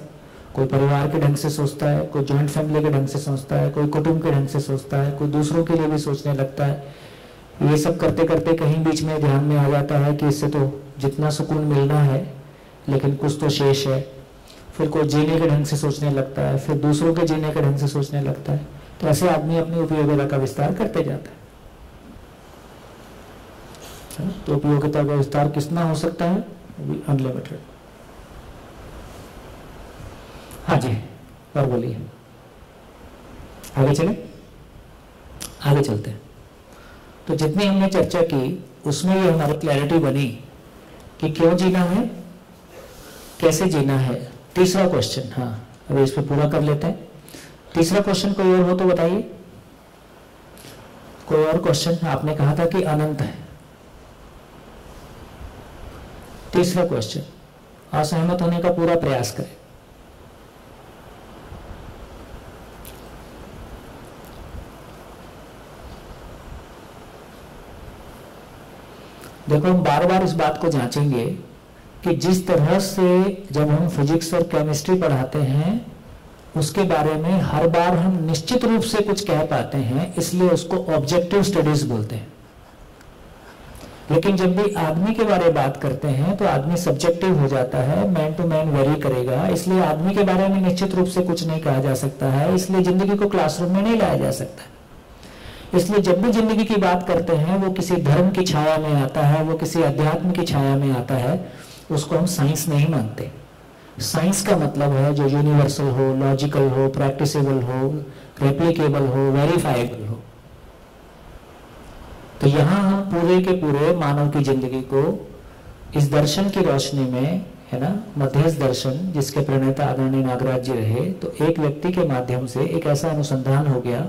कोई परिवार के ढंग से सोचता है? कोई ज्वाइंट फैमिली के ढंग से सोचता है? कोई कुटुंब के ढंग से सोचता है? कोई दूसरों के लिए भी सोचने लगता है? ये सब करते करते कहीं बीच में ध्यान में आ जाता है कि इससे तो जितना सुकून मिलना है, लेकिन कुछ तो शेष है। फिर कोई जीने के ढंग से सोचने लगता है फिर दूसरों के जीने के ढंग से सोचने लगता है। तो ऐसे आदमी अपनी उपयोगिता का विस्तार करते जाता है। हाँ, तो उपयोगिता का विस्तार कितना हो सकता है? अनलिमिटेड हाँ जी और बोलिए। आगे चले? आगे चलते हैं। तो जितनी हमने चर्चा की उसमें ये हमारी क्लैरिटी बनी कि क्यों जीना है कैसे जीना है तीसरा क्वेश्चन हाँ अभी इस पर पूरा कर लेते हैं। तीसरा क्वेश्चन कोई और हो तो बताइए। कोई और क्वेश्चन आपने कहा था कि अनंत है। तीसरा क्वेश्चन असहमत होने का पूरा प्रयास करें। देखो, हम बार बार इस बात को जांचेंगे कि जिस तरह से जब हम फिजिक्स और केमिस्ट्री पढ़ाते हैं, उसके बारे में हर बार हम निश्चित रूप से कुछ कह पाते हैं, इसलिए उसको ऑब्जेक्टिव स्टडीज़ बोलते हैं। लेकिन जब भी आदमी के बारे में बात करते हैं तो आदमी सब्जेक्टिव हो जाता है मैन टू मैन वेरी करेगा, इसलिए आदमी के बारे में निश्चित रूप से कुछ नहीं कहा जा सकता है, इसलिए ज़िंदगी को क्लासरूम में नहीं लाया जा सकता इसलिए जब भी ज़िंदगी की बात करते हैं, वो किसी धर्म की छाया में आता है, वो किसी अध्यात्म की छाया में आता है उसको हम साइंस नहीं मानते। साइंस का मतलब है जो यूनिवर्सल हो लॉजिकल हो प्रैक्टिसेबल हो रेप्लीकेबल हो वेरीफाइबल हो। तो यहाँ हम पूरे के पूरे मानव की ज़िंदगी को इस दर्शन की रोशनी में, है ना, मध्यस्थ दर्शन, जिसके प्रणेता आदरणीय नागराज जी रहे तो एक व्यक्ति के माध्यम से एक ऐसा अनुसंधान हो गया,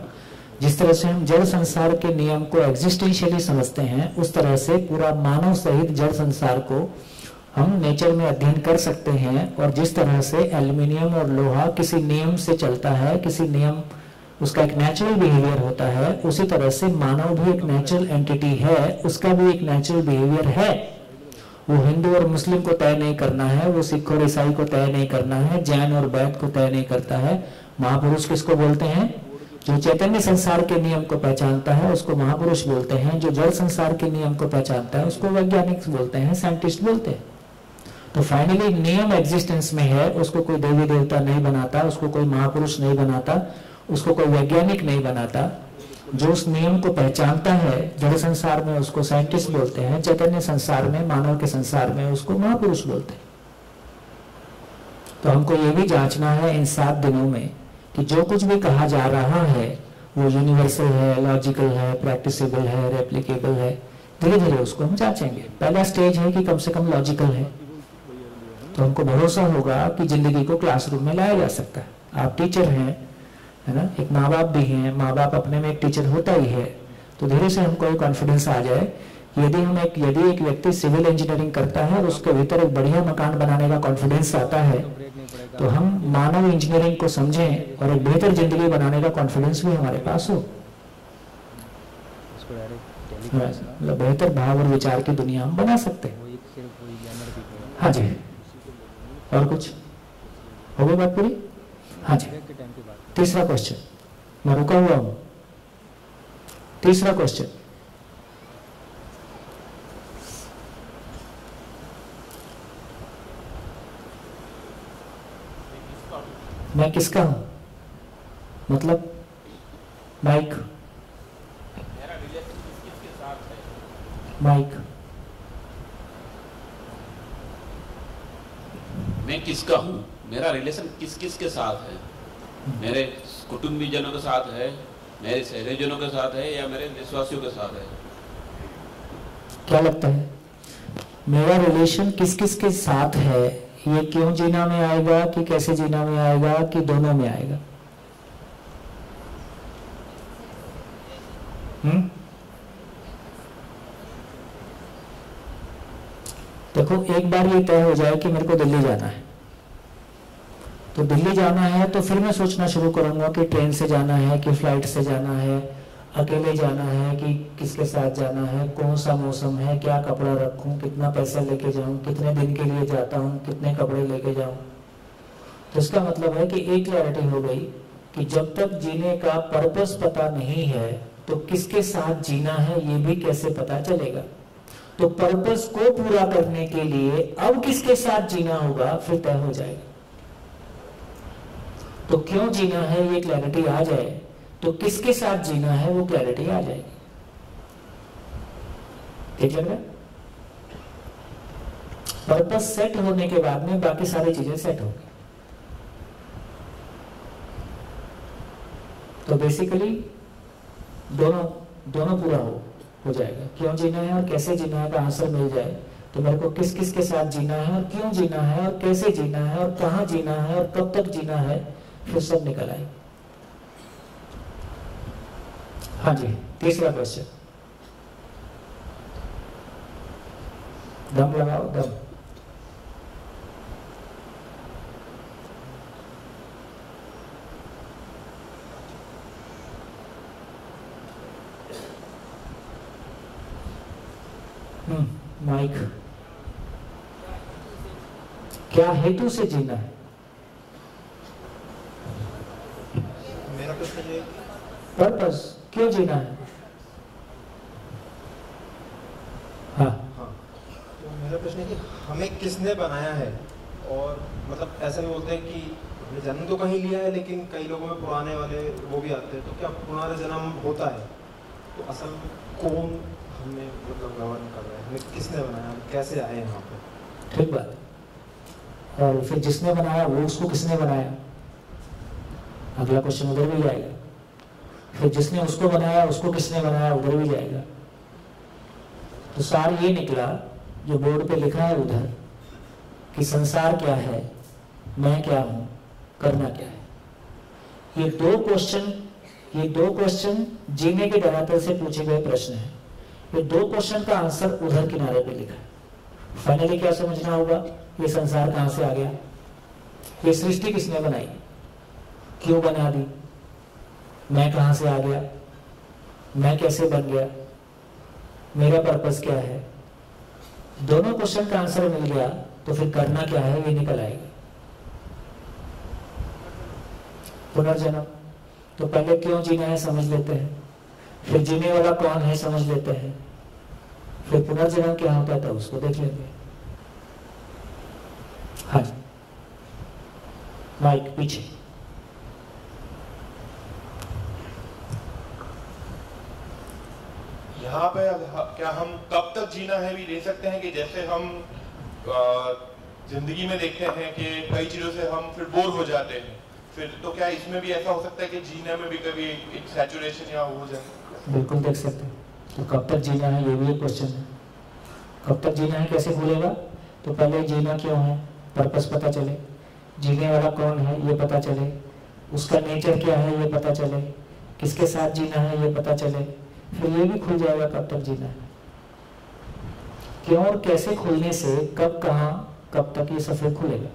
जिस तरह से हम जड़ संसार के नियम को एग्जिस्टेंशियली समझते हैं, उस तरह से पूरा मानव सहित जड़ संसार को हम नेचर में अध्ययन कर सकते हैं और जिस तरह से एल्यूमिनियम और लोहा किसी नियम से चलता है, किसी नियम, उसका एक नेचुरल बिहेवियर होता है, उसी तरह से मानव भी एक नेचुरल एंटिटी है, उसका भी एक नेचुरल बिहेवियर है। वो हिंदू और मुस्लिम को तय नहीं करना है, वो सिख और ईसाई को तय नहीं करना है, जैन और वैद को तय नहीं करता है। महापुरुष किसको बोलते हैं? जो चैतन्य संसार के नियम को पहचानता है, उसको महापुरुष बोलते हैं। जो जल संसार के नियम को पहचानता है, उसको वैज्ञानिक बोलते हैं, साइंटिस्ट बोलते हैं। तो फाइनली नियम एग्जिस्टेंस में है, उसको कोई देवी देवता नहीं बनाता, उसको कोई महापुरुष नहीं बनाता, उसको कोई वैज्ञानिक नहीं बनाता, जो उस नियम को पहचानता है, जड़ संसार में उसको साइंटिस्ट बोलते हैं, चैतन्य संसार में, मानव के संसार में उसको महापुरुष बोलते हैं। तो हमको ये भी जांचना है इन सात दिनों में कि जो कुछ भी कहा जा रहा है, वो यूनिवर्सल है लॉजिकल है प्रैक्टिसेबल है रेप्लीकेबल है धीरे धीरे उसको हम जांचेंगे। पहला स्टेज है कि कम से कम लॉजिकल है। तो हमको भरोसा होगा कि ज़िंदगी को क्लासरूम में लाया जा सकता है। आप टीचर हैं है ना? एक माँ बाप भी हैं माँ बाप अपने में एक टीचर होता ही है। तो धीरे से हमको कॉन्फिडेंस आ जाए यदि हम एक यदि एक व्यक्ति सिविल इंजीनियरिंग करता है और उसके भीतर एक बढ़िया मकान बनाने का कॉन्फिडेंस आता है तो हम मानव इंजीनियरिंग को समझें और एक बेहतर ज़िंदगी बनाने का कॉन्फिडेंस भी हमारे पास हो। मतलब बेहतर भाव और विचार की दुनिया हम बना सकते हैं। हाँ जी। और कुछ? हो गई बात पूरी? हाँ जी। तीसरा क्वेश्चन मैं रुका हुआ हूँ। तीसरा क्वेश्चन मैं किसका हूँ? मतलब माइक। माइक। मैं किसका हूँ? मेरा रिलेशन किस किस के साथ है? मेरे कुटुंबीजनों के साथ है? मेरे शहरीजनों के साथ है या मेरे देशवासियों के साथ है? क्या लगता है? मेरा रिलेशन किस किस के साथ है? ये क्यों जीना में आएगा? कि कैसे जीना में आएगा? कि दोनों में आएगा? हम्म? देखो, एक बार ये तय हो जाए कि मेरे को दिल्ली जाना है। तो दिल्ली जाना है तो फिर मैं सोचना शुरू करूँगा कि ट्रेन से जाना है, कि फ़्लाइट से जाना है, अकेले जाना है, कि किसके साथ जाना है कौन सा मौसम है, क्या कपड़ा रखूँ, कितना पैसा लेके जाऊँ, कितने दिन के लिए जाता हूँ, कितने कपड़े लेके जाऊँ। तो इसका मतलब है कि एक क्लैरिटी हो गई कि जब तक जीने का पर्पस पता नहीं है तो किसके साथ जीना है, ये भी कैसे पता चलेगा? तो पर्पस को पूरा करने के लिए अब किसके साथ जीना होगा? फिर तय हो जाएगा। तो क्यों जीना है? ये क्लैरिटी आ जाए। तो किसके साथ जीना है? वो क्लैरिटी आ जाएगी। ठीक लग रहा पर्पस सेट होने के बाद में बाकी सारी चीज़ें सेट होंगी। तो बेसिकली दोनों दोनों पूरा हो। हो जाएगा। क्यों जीना है और कैसे जीना है? का आंसर मिल जाए तो मेरे को किस किस के साथ जीना है और क्यों जीना है और कैसे जीना है और कहा जीना है और कब तक जीना है, फिर सब निकल आए। हाँ जी, तीसरा क्वेश्चन दम लगाओ, दम। माइक। क्या हेतु से जीना है? पर्पस क्यों जीना है? हाँ। हाँ। तो मेरा प्रश्न है कि हमें किसने बनाया है? और मतलब ऐसे भी बोलते हैं कि हमने जन्म तो कहीं लिया है लेकिन कई लोगों में पुराने वाले वो भी आते हैं तो क्या पुराना जन्म होता है? तो असल कौन हमें मतलब गवर्न कर रहा है। किसने बनाया? हम कैसे आए यहाँ पे? ठीक बात और फिर जिसने बनाया, वो उसको किसने बनाया? अगला क्वेश्चन उधर भी जाएगा। फिर जिसने उसको बनाया, उसको किसने बनाया? उधर भी जाएगा। तो सार ये निकला, जो बोर्ड पे लिखा है उधर, कि संसार क्या है, मैं क्या हूँ, करना क्या है। ये दो क्वेश्चन ये दो क्वेश्चन जीने के धरातल से पूछे गए प्रश्न हैं। ये दो क्वेश्चन का आंसर उधर किनारे पे लिखा है। फाइनली क्या समझना होगा? ये संसार कहाँ से आ गया? ये सृष्टि किसने बनाई? क्यों बना दी? मैं कहाँ से आ गया? मैं कैसे बन गया? मेरा पर्पस क्या है? दोनों क्वेश्चन का आंसर मिल गया तो फिर करना क्या है? ये निकल आएगी। पुनर्जन्म। तो पहले क्यों जीना है समझ लेते हैं। फिर जीने वाला कौन है, समझ लेते हैं। फिर पुनर्जन्म क्या होता है तो उसको देख लेंगे। हाँ माइक पीछे। यहाँ पे क्या हम कब तक जीना है भी ले सकते हैं कि जैसे हम ज़िंदगी में देखते हैं कि कई चीज़ों से हम फिर बोर हो जाते हैं। फिर तो क्या इसमें भी ऐसा हो सकता है कि जीने में भी कभी एक सैचुरेशन या हो जाए? बिल्कुल देख सकते हैं। तो कब तक जीना है, ये भी एक क्वेश्चन है। कब तक जीना है, कैसे बोलेगा तो पहले जीना क्यों है? पर्पस पता चले। जीने वाला कौन है, ये पता चले। उसका नेचर क्या है, ये पता चले। किसके साथ जीना है, ये पता चले। फिर ये भी खुल जाएगा कब तक जीना है। क्यों और कैसे खुलने से, कब, कहा, कब तक ये सफ़ेद खुलेगा?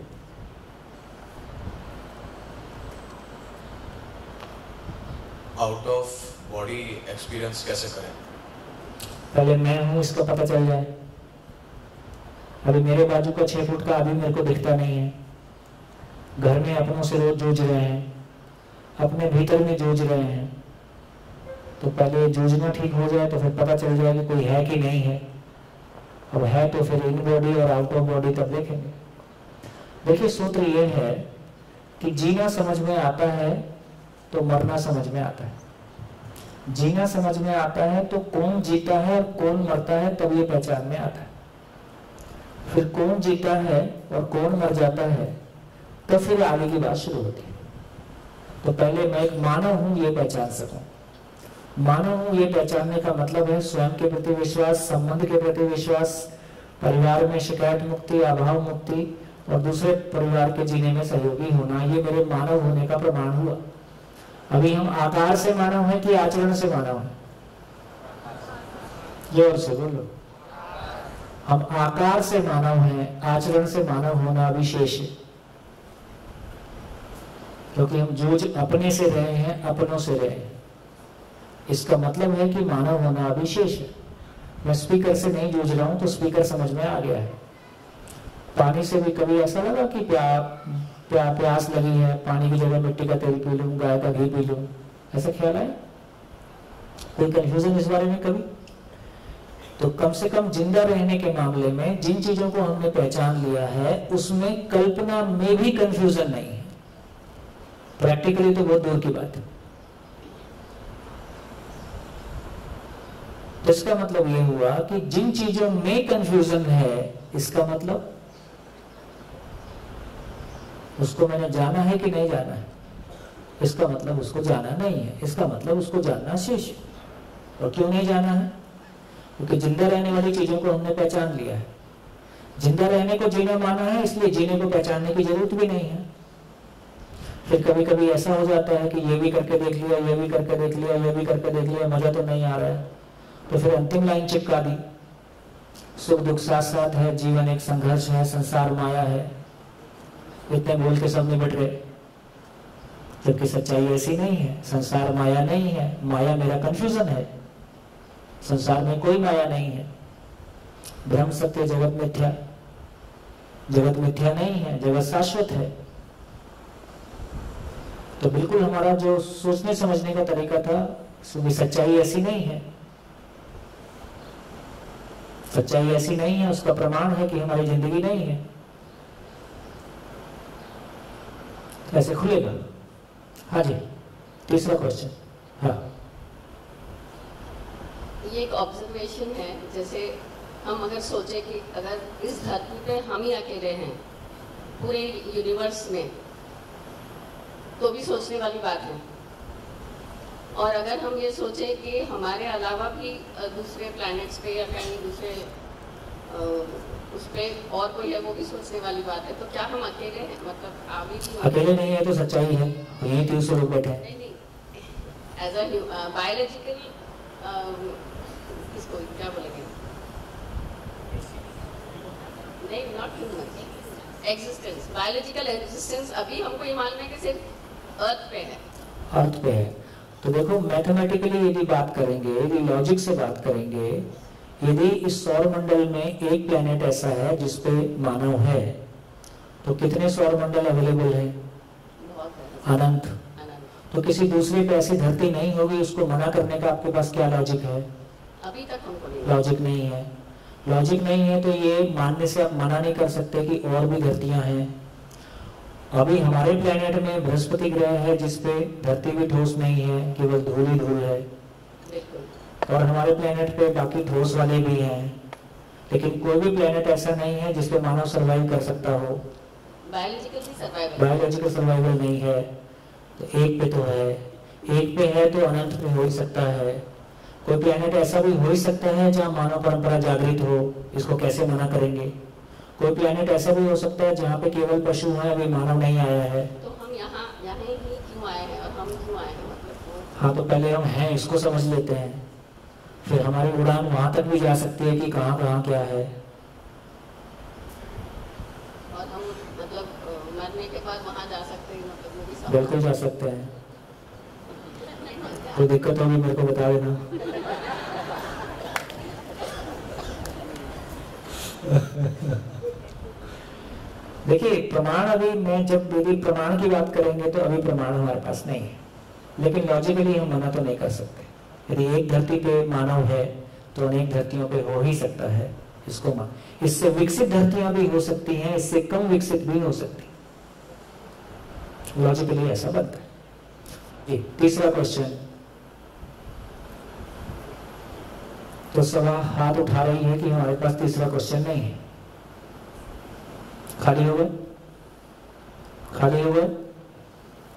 आउट ऑफ़ बॉडी एक्सपीरियंस कैसे करें? पहले मैं हूँ, इसका पता चल जाए। अभी मेरे बाजू का छह फुट का आदमी मेरे को दिखता नहीं है। घर में अपनों से रोज जूझ रहे हैं। अपने भीतर में जूझ रहे हैं। तो पहले जूझना ठीक हो जाए तो फिर पता चल जाए कि कोई है कि नहीं है। अब है तो फिर इन बॉडी और आउट ऑफ़ बॉडी तब देखेंगे। देखिए, सूत्र ये है कि जीना समझ में आता है तो मरना समझ में आता है। जीना समझ में आता है तो कौन जीता है और कौन मरता है तब ये पहचान में आता है। फिर कौन जीता है और कौन मर जाता है तो फिर आगे की बात शुरू होती है। तो पहले मैं एक मानव हूँ, ये पहचान सकूँ। मानव हूँ, ये पहचानने का मतलब है स्वयं के प्रति विश्वास, संबंध के प्रति विश्वास, परिवार में शिकायत मुक्ति, अभाव मुक्ति और दूसरे परिवार के जीने में सहयोगी होना, ये मेरे मानव होने का प्रमाण हुआ। अभी हम आकार से मानव हैं कि आचरण से मानव हैं? ज़ोर से बोलो। हम आकार से मानव हैं आचरण से मानव होना विशेष है। क्योंकि हम जूझ अपने से रहे हैं अपनों से रहे हैं। इसका मतलब है कि मानव होना विशेष है। मैं स्पीकर से नहीं जूझ रहा हूँ तो स्पीकर समझ में आ गया है। पानी से भी कभी ऐसा लगा कि प्या, प्या, प्यास लगी है पानी की जगह मिट्टी का तेल पी लूँ गाय का घी पी लूँ ऐसा ख्याल है कोई कंफ्यूजन इस बारे में कभी? तो कम से कम ज़िंदा रहने के मामले में जिन चीज़ों को हमने पहचान लिया है उसमें कल्पना में भी कंफ्यूजन नहीं है। प्रैक्टिकली तो बहुत दूर की बात है। तो इसका मतलब यह हुआ कि जिन चीज़ों में कंफ्यूजन है इसका मतलब उसको मैंने जाना है कि नहीं जाना है? इसका मतलब उसको जाना नहीं है। इसका मतलब उसको जानना शेष और क्यों नहीं जाना है? क्योंकि ज़िंदा रहने वाली चीज़ों को हमने पहचान लिया है। ज़िंदा रहने को जीना माना है, इसलिए जीने को पहचानने की ज़रूरत भी नहीं है। फिर कभी कभी ऐसा हो जाता है कि ये भी करके देख लिया, ये भी करके देख लिया, ये भी करके देख लिया, मज़ा तो नहीं आ रहा है। तो फिर अंतिम लाइन चिपका दी। सुख दुख साथ साथ है, जीवन एक संघर्ष है, संसार माया है। इतने बोल के सब निबट गए जबकि सच्चाई ऐसी नहीं है, संसार माया नहीं है, माया मेरा कंफ्यूजन है। संसार में कोई माया नहीं है। ब्रह्म सत्य जगत मिथ्या। जगत मिथ्या नहीं है, जगत शाश्वत है। तो बिल्कुल हमारा जो सोचने समझने का तरीका था, उसमें सच्चाई ऐसी नहीं है। सच्चाई ऐसी नहीं है, उसका प्रमाण है कि हमारी ज़िंदगी नहीं है। कैसे खुलेगा। हाँ जी, तीसरा क्वेश्चन हाँ। ये एक ऑब्जर्वेशन है, जैसे हम अगर सोचे कि अगर इस धरती पे हम ही अकेले हैं, पूरे यूनिवर्स में तो भी सोचने वाली बात है। और अगर हम ये सोचे कि हमारे अलावा भी दूसरे प्लैनेट्स पे या कहीं दूसरे उस पर और कोई है वो भी सोचने वाली बात है। तो क्या हम अकेले हैं? मतलब भी अकेले नहीं है तो सच्चाई है। यही तीन सौ लोग बैठे हैं। नहीं नहीं। एज अ बायोलॉजिकल इसको क्या बोलेंगे? नहीं not human existence biological existence अभी हमको ये मालूम है कि सिर्फ़ अर्थ पे है। अर्थ पे है। तो देखो मैथमेटिकली यदि बात करेंगे यदि लॉजिक से बात करेंगे यदि इस सौर मंडल में एक प्लेनेट ऐसा है जिसपे मानव है तो कितने सौर मंडल अवेलेबल है? अनंत। तो किसी दूसरे पे ऐसी धरती नहीं होगी उसको मना करने का आपके पास क्या लॉजिक है? अभी तक लॉजिक नहीं है। लॉजिक नहीं है तो ये मानने से आप मना नहीं कर सकते कि और भी धरतियाँ हैं। अभी हमारे प्लेनेट में बृहस्पति ग्रह है जिसपे धरती भी ठोस नहीं है केवल धूल ही धूल है। और हमारे प्लेनेट पे बाकी ठोस वाले भी हैं। लेकिन कोई भी प्लेनेट ऐसा नहीं है जिसपे मानव सर्वाइव कर सकता हो। बायोलॉजिकल सर्वाइवल नहीं है। तो एक पे तो है। एक पे है तो अनंत पे हो ही सकता है। कोई प्लेनेट ऐसा भी हो ही सकता है जहाँ मानव परंपरा जागृत हो। इसको कैसे मना करेंगे? कोई प्लेनेट ऐसा भी हो सकता है जहाँ पे केवल पशु है अभी मानव नहीं आया है। तो हम यहाँ यहाँ ही क्यों आए हैं और हम क्यों आए हैं? मतलब हाँ तो पहले हम हैं इसको समझ लेते हैं। फिर हमारी उड़ान वहाँ तक भी जा सकती है कि कहाँ कहाँ क्या है। और हम मतलब मरने के बाद वहाँ जा सकते हैं मतलब बिल्कुल जा सकते हैं। कोई दिक्कत होगी मेरे को बता देना। देखिए प्रमाण अभी मैं जब यदि प्रमाण की बात करेंगे तो अभी प्रमाण हमारे पास नहीं है। लेकिन लॉजिकली हम मना तो नहीं कर सकते। यदि एक धरती पे मानव है तो अनेक धरतियों पे हो ही सकता है इसको इससे विकसित धरतियाँ भी हो सकती हैं, इससे कम विकसित भी हो सकती लॉजिकली ऐसा बनता है। तीसरा क्वेश्चन तो सभा हाथ उठा रही है कि हमारे पास तीसरा क्वेश्चन नहीं है। खाली हो गए खाली हो गए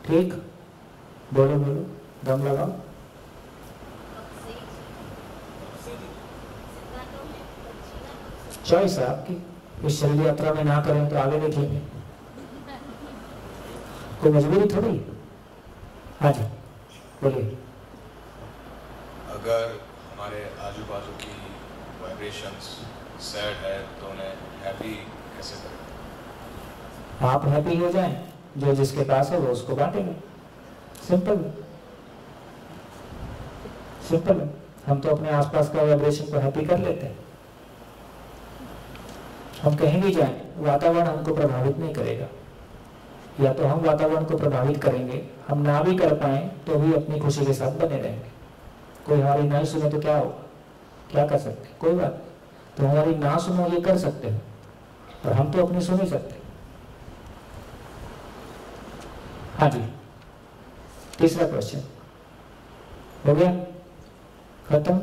ठीक? बोलो बोलो। दम लगाओ। चॉइस है आपकी। इस शरीर यात्रा में ना करें तो आगे देख। लेंगे कोई मजबूरी थोड़ी हाँ? जी बोलिए। अगर हमारे आजू बाजू की वाइब्रेशंस सैड है तो उन्हें हैप्पी कैसे करें? आप हैप्पी हो जाएँ। जो जिसके पास है वो उसको बांटेंगे। सिंपल सिंपल हम तो अपने आसपास का वाइब्रेशन को हैप्पी कर लेते हैं। हम कहीं भी जाए, वातावरण हमको प्रभावित नहीं करेगा। या तो हम वातावरण को प्रभावित करेंगे, हम ना भी कर पाए तो भी अपनी खुशी के साथ बने रहेंगे। कोई हमारी नहीं सुने तो क्या होगा? क्या कर सकते कोई बात तो हमारी ना सुनो, ये कर सकते हो। पर हम तो अपनी सुन ही सकते हाँ। जी। तीसरा क्वेश्चन हो गया? खत्म?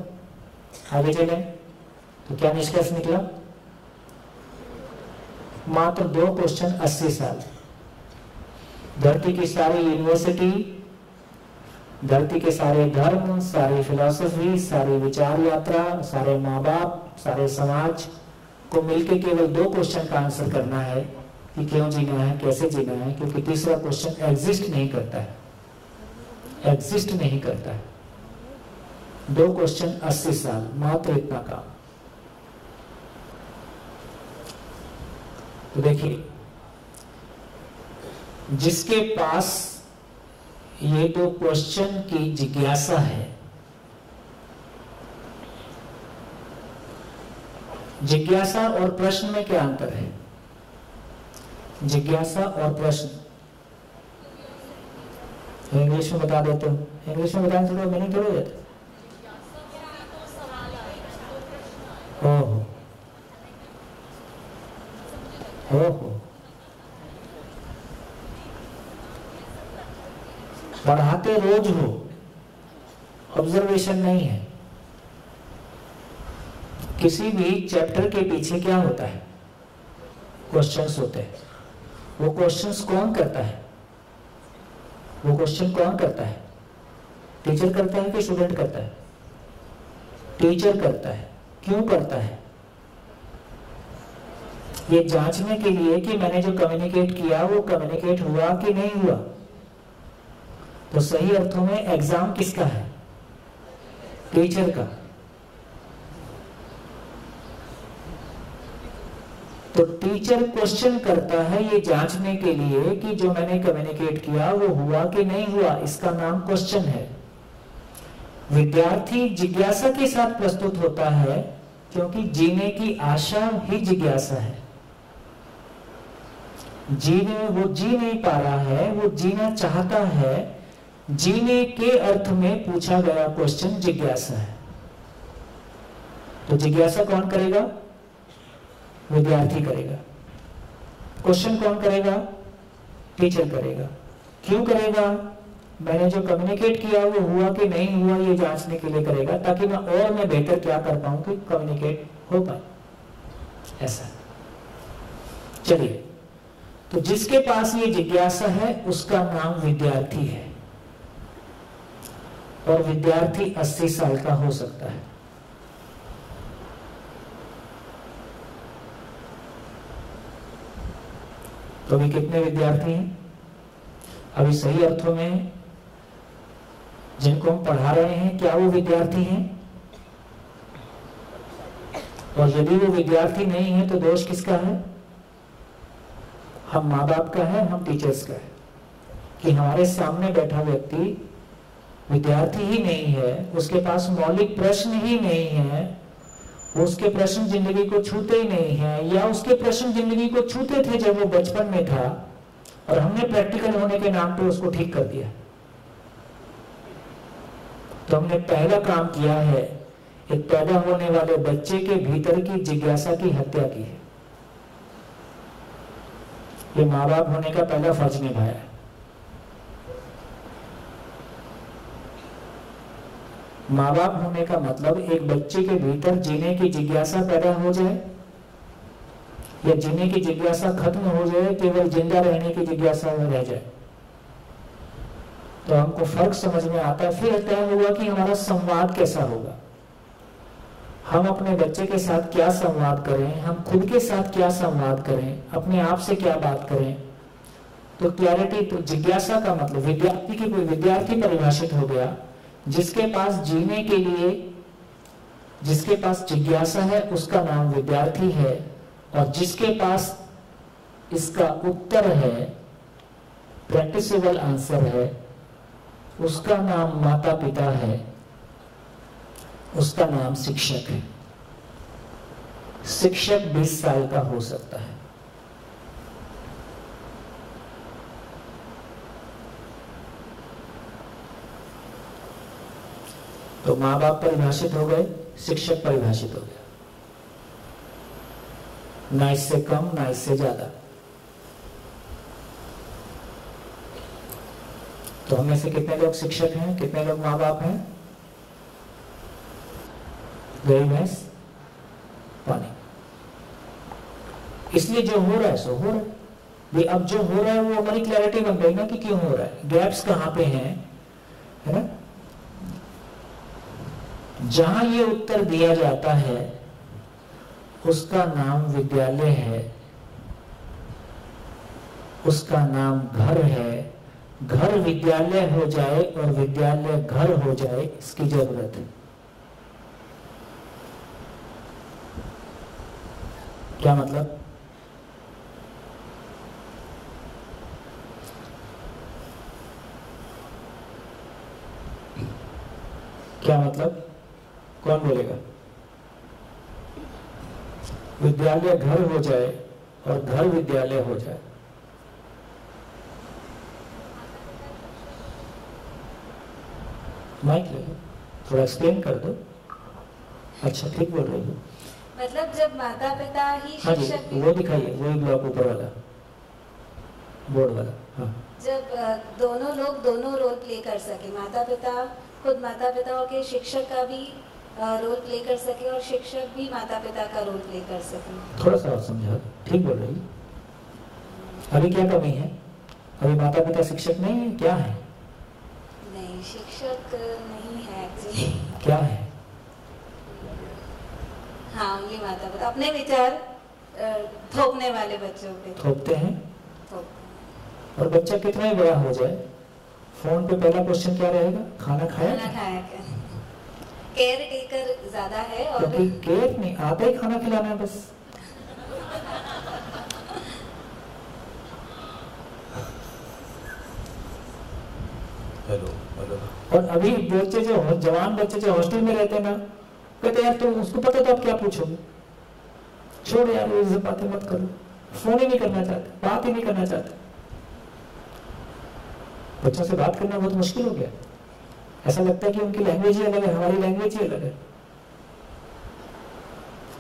आगे चले। तो क्या निष्कर्ष निकला? मात्र दो क्वेश्चन अस्सी साल। धरती की सारी यूनिवर्सिटी धरती के सारे धर्म, सारी फिलॉसफी सारी विचार यात्रा, सारे माँ बाप सारे समाज को मिलके केवल दो क्वेश्चन का आंसर करना है कि क्यों जीना है, कैसे जीना है, क्योंकि तीसरा क्वेश्चन एग्जिस्ट नहीं करता है। एग्जिस्ट नहीं करता है। दो क्वेश्चन अस्सी साल, मात्र इतना काम। तो देखिए, जिसके पास ये दो क्वेश्चन की जिज्ञासा है, जिज्ञासा और प्रश्न में क्या अंतर है? जिज्ञासा और प्रश्न। इंग्लिश में बता देते हो। इंग्लिश में बताने थोड़ा मीनिंग थोड़ा देते ओहो ओहो। पढ़ाते रोज हो ऑब्जर्वेशन नहीं है। किसी भी चैप्टर के पीछे क्या होता है? क्वेश्चंस होते हैं। वो क्वेश्चंस कौन करता है? वो क्वेश्चन कौन करता है? टीचर करता है कि स्टूडेंट करता है? टीचर करता है। क्यों करता है? ये जांचने के लिए कि मैंने जो कम्युनिकेट किया, वो कम्युनिकेट हुआ कि नहीं हुआ? तो सही अर्थों में एग्ज़ाम किसका है? टीचर का। तो टीचर क्वेश्चन करता है ये जांचने के लिए कि जो मैंने कम्युनिकेट किया, वो हुआ कि नहीं हुआ? इसका नाम क्वेश्चन है। विद्यार्थी जिज्ञासा के साथ प्रस्तुत होता है, क्योंकि जीने की आशा ही जिज्ञासा है। जीने, वो जी नहीं पा रहा है, वो जीना चाहता है, जीने के अर्थ में पूछा गया क्वेश्चन जिज्ञासा है। तो जिज्ञासा कौन करेगा? विद्यार्थी करेगा। क्वेश्चन कौन करेगा? टीचर करेगा। क्यों करेगा? मैंने जो कम्युनिकेट किया, वो हुआ कि नहीं हुआ, ये जांचने के लिए करेगा, ताकि मैं और मैं बेहतर क्या कर पाऊँ कि कम्युनिकेट हो पाए। ऐसा। चलिए। तो जिसके पास ये जिज्ञासा है, उसका नाम विद्यार्थी है। और विद्यार्थी 80 साल का हो सकता है। तो अभी कितने विद्यार्थी हैं? अभी सही अर्थों में जिनको हम पढ़ा रहे हैं, क्या वो विद्यार्थी हैं? और यदि वो विद्यार्थी नहीं है तो दोष किसका है? हम माँ बाप का है, हम टीचर्स का है। कि हमारे सामने बैठा व्यक्ति विद्यार्थी ही नहीं है, उसके पास मौलिक प्रश्न ही नहीं है उसके प्रश्न ज़िंदगी को छूते ही नहीं है, या उसके प्रश्न ज़िंदगी को छूते थे जब वो बचपन में था, और हमने प्रैक्टिकल होने के नाम पे उसको ठीक कर दिया। तो हमने पहला काम किया है, एक पैदा होने वाले बच्चे के भीतर की जिज्ञासा की हत्या की है। ये माँ बाप होने का पहला फ़र्ज़ निभाया। माँ बाप होने का मतलब एक बच्चे के भीतर जीने की जिज्ञासा पैदा हो जाए, या जीने की जिज्ञासा खत्म हो जाए, केवल ज़िंदा रहने की जिज्ञासा में रह जाए। तो हमको फ़र्क समझ में आता है, फिर तय हुआ कि हमारा संवाद कैसा होगा। हम अपने बच्चे के साथ क्या संवाद करें? हम खुद के साथ क्या संवाद करें? अपने आप से क्या बात करें? तो क्लैरिटी तो जिज्ञासा का मतलब विद्यार्थी की विद्यार्थी परिभाषित हो गया, जिसके पास जीने के लिए, जिसके पास जिज्ञासा है, उसका नाम विद्यार्थी है, और जिसके पास इसका उत्तर है प्रैक्टिसेबल आंसर है, उसका नाम माता पिता है। उसका नाम शिक्षक है। शिक्षक 20 साल का हो सकता है। तो माँ बाप परिभाषित हो गए, शिक्षक परिभाषित हो गया। ना इससे कम, ना इससे ज़्यादा। तो हमें से कितने लोग शिक्षक हैं, कितने लोग माँ बाप हैं? गई भैंस पानी इसलिए जो हो रहा है, सो हो रहा है। ये अब जो हो रहा है, वो हमारी क्लैरिटी बन गई ना कि क्यों हो रहा है। गैप्स कहाँ पे हैं? है ना? जहाँ ये उत्तर दिया जाता है, उसका नाम विद्यालय है, उसका नाम घर है। घर विद्यालय हो जाए और विद्यालय घर हो जाए, इसकी ज़रूरत है। क्या मतलब? क्या मतलब? कौन बोलेगा? विद्यालय घर हो जाए और घर विद्यालय हो जाए। माइक ले थोड़ा एक्सप्लेन कर दो। अच्छा ठीक बोल रही हो। मतलब जब माता पिता ही हाँ जी शिक्षक वो दिखाइए वो ब्लॉक ऊपर वाला बोर्ड वाला हाँ। जब दोनों लोग दोनों रोल प्ले कर सके माता पिता खुद माता पिता के शिक्षक का भी रोल प्ले कर सके और शिक्षक भी माता पिता का रोल प्ले कर सके। थोड़ा सा और समझा ठीक बोल रही अभी क्या कमी है? अभी माता पिता शिक्षक नहीं है क्या है? नहीं शिक्षक नहीं है एक्चुअली क्या है? हाँ ये माता पिता अपने विचार थोपने वाले बच्चों पे। थोपते हैं। थोप। और बच्चा कितना ही बड़ा हो जाए फ़ोन पे पहला क्वेश्चन क्या रहेगा? खाना खाया खाना खाया क्या? केयर टेकर ज़्यादा है और क्योंकि केयर नहीं आता ही खाना खिलाना है बस। हेलो हेलो और अभी बच्चे जो जवान बच्चे जो हॉस्टल में रहते हैं ना कहते, यार, तुम उसको पता तो आप क्या पूछोगे? छोड़ यार ये सब बातें मत करो। फ़ोन ही नहीं करना चाहते, बात ही नहीं करना चाहते। बच्चों से बात करना बहुत मुश्किल हो गया। ऐसा लगता है कि उनकी लैंग्वेज ही अलग है, हमारी लैंग्वेज ही अलग है।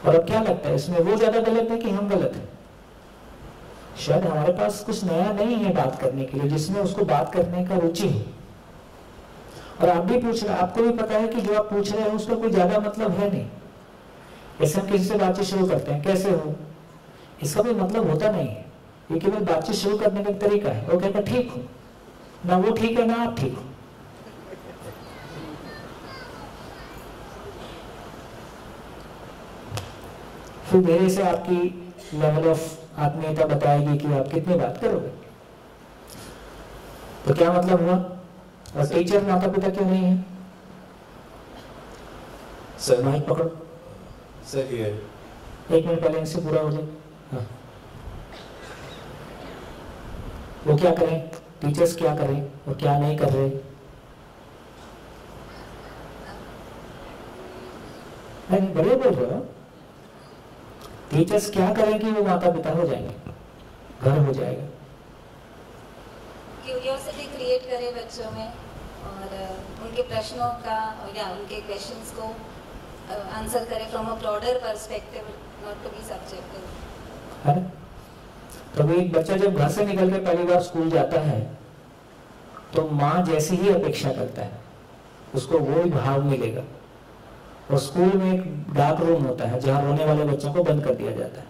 और अब क्या लगता है? इसमें वो ज़्यादा गलत है कि हम गलत हैं? शायद हमारे पास कुछ नया नहीं है बात करने के लिए, जिसमें उसको बात करने का रुचि हो। और आप भी पूछ रहे, आपको भी पता है कि जो आप पूछ रहे हैं, उसका कोई ज़्यादा मतलब है नहीं। जैसे हम किसी से बातचीत शुरू करते हैं, कैसे हो? इसका कोई मतलब होता नहीं है। ये केवल बातचीत शुरू करने का तरीका है। वो कहता ठीक हूँ। ना वो ठीक है, ना आप ठीक हो। फिर मेरे से आपकी लेवल ऑफ़ आत्मीयता बताएगी कि आप कितनी बात करोगे। तो क्या मतलब हुआ? और टीचर माता पिता क्यों नहीं है? सर माइक पकड़ सर ये एक मिनट पहले इनसे पूरा हो जाए। हाँ। वो क्या करें? टीचर्स क्या करें? और क्या नहीं कर रहे? नहीं बड़े बोल रहे हो। टीचर्स क्या करें कि वो माता पिता हो जाएँगे? घर हो जाएगा। क्यूरियोसिटी क्रिएट करें बच्चों में। और उनके प्रश्नों का या उनके क्वेश्चंस को आंसर करें from a broader perspective not to be subjective है तो एक बच्चा जब घर से निकल के पहली बार स्कूल जाता है तो माँ जैसी ही अपेक्षा करता है। उसको वो ही भाव मिलेगा। और स्कूल में एक डार्क रूम होता है जहाँ रोने वाले बच्चों को बंद कर दिया जाता है।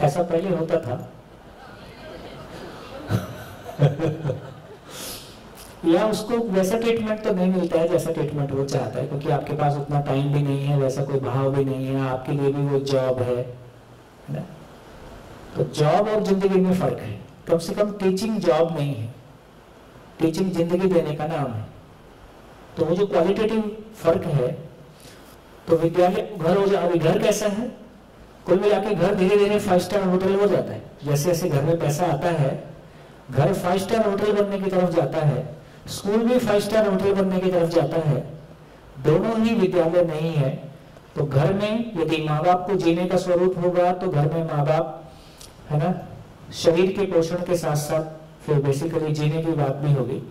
ऐसा पहले होता था। या उसको वैसा ट्रीटमेंट तो नहीं मिलता है जैसा ट्रीटमेंट वो चाहता है, क्योंकि आपके पास उतना टाइम भी नहीं है, वैसा कोई भाव भी नहीं है, आपके लिए भी वो जॉब है ना? तो जॉब और ज़िंदगी में फ़र्क है। कम से कम टीचिंग जॉब नहीं है। टीचिंग ज़िंदगी देने का नाम है। तो वो जो क्वालिटेटिव फ़र्क है तो विद्यालय घर हो जाए घर कैसा है? कुल मिला के घर धीरे धीरे फाइव स्टार होटल हो जाता है। जैसे जैसे घर में पैसा आता है, घर फाइव स्टार होटल बनने की तरफ़ जाता है स्कूल भी फाइव स्टार होटल बनने की तरफ़ जाता है। दोनों ही विद्यालय नहीं है तो घर में यदि माँ बाप को जीने का स्वरूप होगा तो घर में माँ बाप है ना, शरीर के पोषण के साथ साथ फिर बेसिकली जीने की बात भी होगी।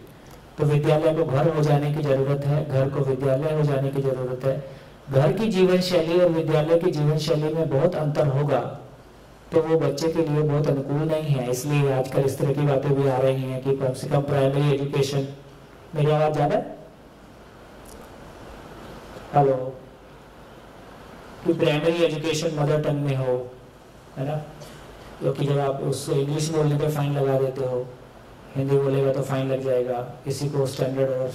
तो विद्यालय को घर हो जाने की ज़रूरत है, घर को विद्यालय हो जाने की ज़रूरत है। घर की जीवन शैली और विद्यालय की जीवन शैली में बहुत अंतर होगा। तो वो बच्चे के लिए बहुत अनुकूल नहीं है, इसलिए आजकल इस तरह की बातें भी आ रही हैं कि कम से कम प्राइमरी एजुकेशन मेरी आवाज़ ज़्यादा? हेलो कि प्राइमरी एजुकेशन मदर टंग में हो, है ना? क्योंकि जब आप उसको इंग्लिश बोलने पे फाइन लगा देते हो, हिंदी बोलेगा तो फाइन लग जाएगा किसी को स्टैंडर्ड और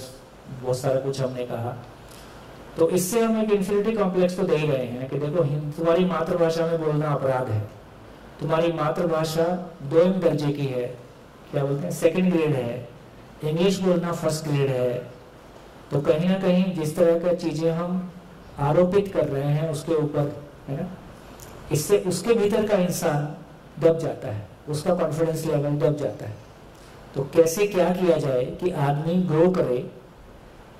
बहुत सारा कुछ हमने कहा। तो इससे हम एक इन्फिनिटी कॉम्प्लेक्स तो दे ही रहे हैं कि देखो तुम्हारी मातृभाषा में बोलना अपराध है। तुम्हारी मातृभाषा दो दर्जे की है। क्या बोलते हैं? सेकेंड ग्रेड है। इंग्लिश बोलना फ़र्स्ट ग्रेड है। तो कहीं ना कहीं जिस तरह का चीज़ें हम आरोपित कर रहे हैं उसके ऊपर, है ना? इससे उसके भीतर का इंसान दब जाता है। उसका कॉन्फिडेंस लेवल दब जाता है। तो कैसे क्या किया जाए कि आदमी ग्रो करे?